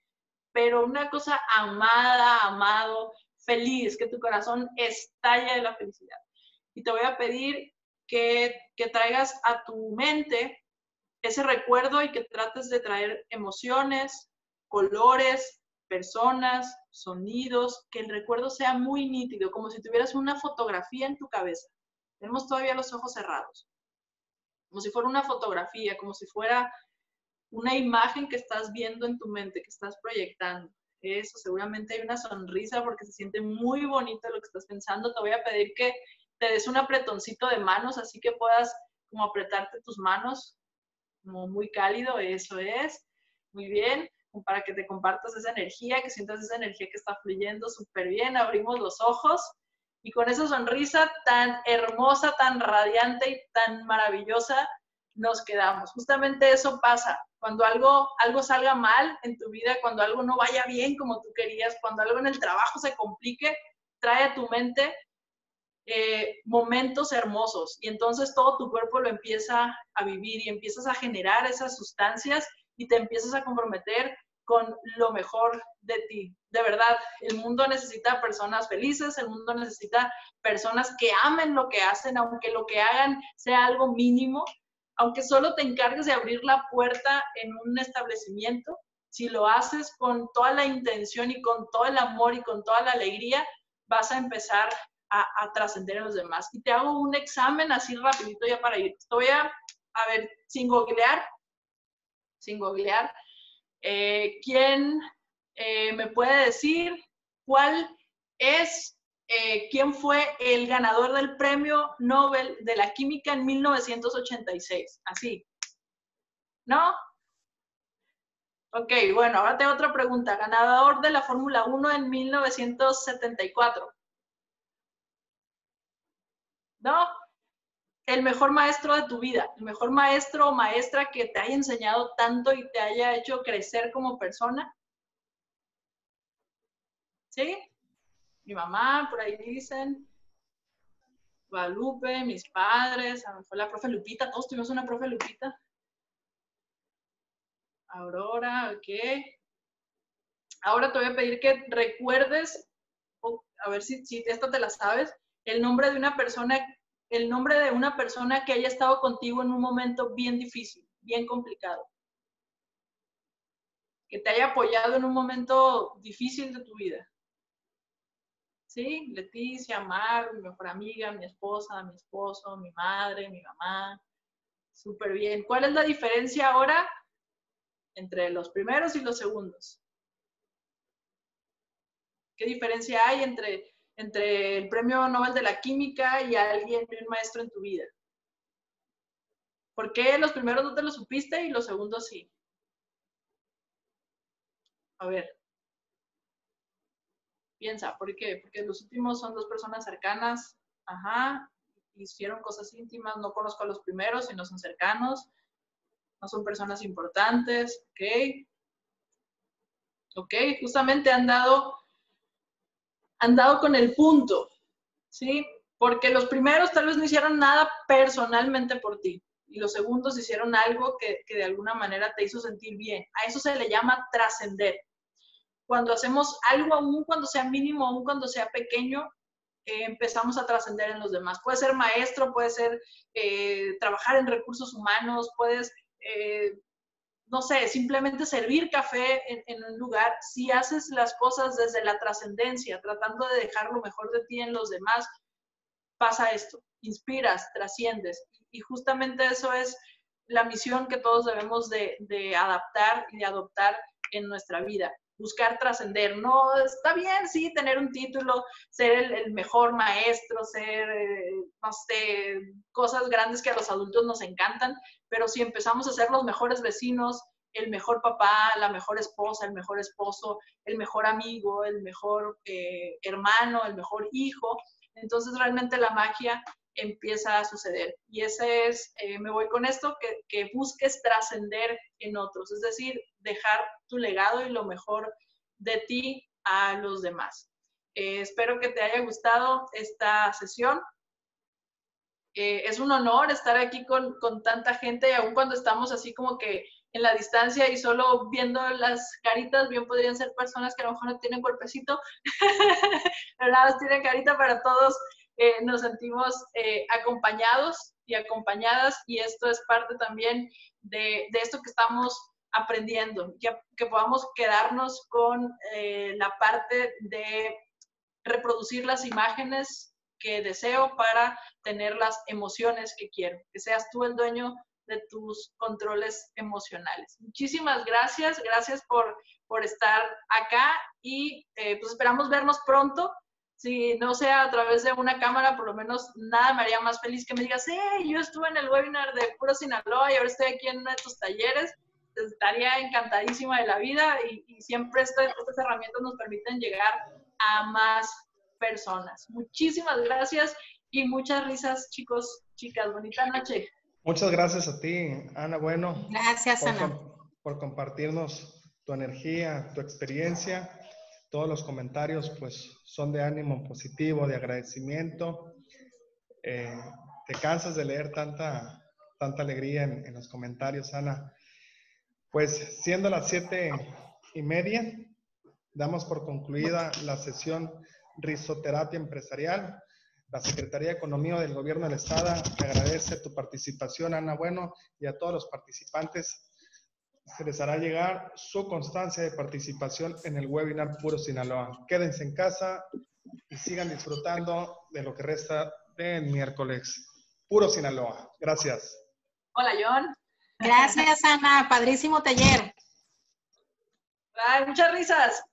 [SPEAKER 3] pero una cosa amada, amado, feliz, que tu corazón estalle de la felicidad. Y te voy a pedir que, que traigas a tu mente ese recuerdo y que trates de traer emociones, colores, personas, sonidos, que el recuerdo sea muy nítido, como si tuvieras una fotografía en tu cabeza. Tenemos todavía los ojos cerrados, como si fuera una fotografía, como si fuera una imagen que estás viendo en tu mente, que estás proyectando. Eso, seguramente hay una sonrisa porque se siente muy bonito lo que estás pensando. Te voy a pedir que te des un apretoncito de manos, así que puedas como apretarte tus manos, como muy cálido, eso es. Muy bien para que te compartas esa energía, que sientas esa energía que está fluyendo súper bien. Abrimos los ojos y con esa sonrisa tan hermosa, tan radiante y tan maravillosa, nos quedamos. Justamente eso pasa. Cuando algo, algo salga mal en tu vida, cuando algo no vaya bien como tú querías, cuando algo en el trabajo se complique, trae a tu mente eh, momentos hermosos y entonces todo tu cuerpo lo empieza a vivir y empiezas a generar esas sustancias y te empiezas a comprometer con lo mejor de ti. De verdad, el mundo necesita personas felices, el mundo necesita personas que amen lo que hacen, aunque lo que hagan sea algo mínimo, aunque solo te encargues de abrir la puerta en un establecimiento, si lo haces con toda la intención y con todo el amor y con toda la alegría, vas a empezar a, trascender a los demás. Y te hago un examen así rapidito ya para ir. Estoy a, a ver, sin googlear, sin googlear, eh, ¿Quién eh, me puede decir cuál es, eh, quién fue el ganador del premio Nobel de la Química en 1986? Así. ¿No? Ok, bueno, ahora tengo otra pregunta. Ganador de la Fórmula 1 en 1974. ¿No? el mejor maestro de tu vida, el mejor maestro o maestra que te haya enseñado tanto y te haya hecho crecer como persona. ¿Sí? Mi mamá, por ahí dicen. Guadalupe, mis padres, a fue la profe Lupita, todos tuvimos una profe Lupita. Aurora, ok. Ahora te voy a pedir que recuerdes, a ver si, si esta te la sabes, el nombre de una persona el nombre de una persona que haya estado contigo en un momento bien difícil, bien complicado. que te haya apoyado en un momento difícil de tu vida. ¿Sí? Leticia, Mar, mi mejor amiga, mi esposa, mi esposo, mi madre, mi mamá. Súper bien. ¿Cuál es la diferencia ahora entre los primeros y los segundos? ¿Qué diferencia hay entre, entre el premio Nobel de la Química y alguien, un maestro en tu vida? ¿Por qué los primeros no te lo supiste y los segundos sí? A ver. Piensa, ¿por qué? Porque los últimos son dos personas cercanas, ajá, hicieron cosas íntimas, no conozco a los primeros y no son cercanos, no son personas importantes, ¿ok? ¿Ok? Justamente han dado, han dado con el punto, ¿sí? Porque los primeros tal vez no hicieron nada personalmente por ti y los segundos hicieron algo que, que de alguna manera te hizo sentir bien. A eso se le llama trascender. Cuando hacemos algo, aún cuando sea mínimo, aún cuando sea pequeño, eh, empezamos a trascender en los demás. Puede ser maestro, puede ser eh, trabajar en recursos humanos, puedes, eh, no sé, simplemente servir café en, en, un lugar. Si haces las cosas desde la trascendencia, tratando de dejar lo mejor de ti en los demás, pasa esto, inspiras, trasciendes. Y justamente eso es la misión que todos debemos de, de adaptar y de adoptar en nuestra vida buscar trascender. No, está bien, sí, tener un título, ser el, mejor maestro, ser, eh, no sé, cosas grandes que a los adultos nos encantan, pero si empezamos a ser los mejores vecinos, el mejor papá, la mejor esposa, el mejor esposo, el mejor amigo, el mejor eh, hermano, el mejor hijo, entonces realmente la magia empieza a suceder. Y ese es, eh, me voy con esto, que, que busques trascender en otros, es decir, dejar tu legado y lo mejor de ti a los demás. Eh, espero que te haya gustado esta sesión. Eh, es un honor estar aquí con, con tanta gente, aun cuando estamos así como que en la distancia y solo viendo las caritas, bien podrían ser personas que a lo mejor no tienen cuerpecito, pero nada más tienen carita para todos eh, nos sentimos acompañados y acompañadas y esto es parte también de, de esto que estamos aprendiendo, que, que podamos quedarnos con eh, la parte de reproducir las imágenes que deseo para tener las emociones que quiero, que seas tú el dueño de tus controles emocionales. Muchísimas gracias, gracias por, por estar acá y pues esperamos vernos pronto si no sea a través de una cámara, por lo menos nada me haría más feliz que me digas, hey, yo estuve en el webinar de Puro Sinaloa y ahora estoy aquí en uno de tus talleres. Estaría encantadísima de la vida y, siempre estas herramientas nos permiten llegar a más personas. Muchísimas gracias y muchas risas, chicos, chicas. Bonita noche.
[SPEAKER 2] Muchas gracias a ti, Ana. Bueno.
[SPEAKER 4] Gracias, Ana.
[SPEAKER 2] por compartirnos tu energía, tu experiencia todos los comentarios pues son de ánimo positivo, de agradecimiento. Eh, te cansas de leer tanta, tanta alegría en, los comentarios, Ana. Pues siendo las siete y media, damos por concluida la sesión Risoterapia Empresarial. La Secretaría de Economía del Gobierno del Estado agradece tu participación, Ana Bueno, y a todos los participantes se les hará llegar su constancia de participación en el webinar Puro Sinaloa. Quédense en casa y sigan disfrutando de lo que resta del miércoles. Puro Sinaloa. Gracias.
[SPEAKER 3] Hola, John.
[SPEAKER 4] Gracias, Ana. Padrísimo taller.
[SPEAKER 3] Ay, muchas risas.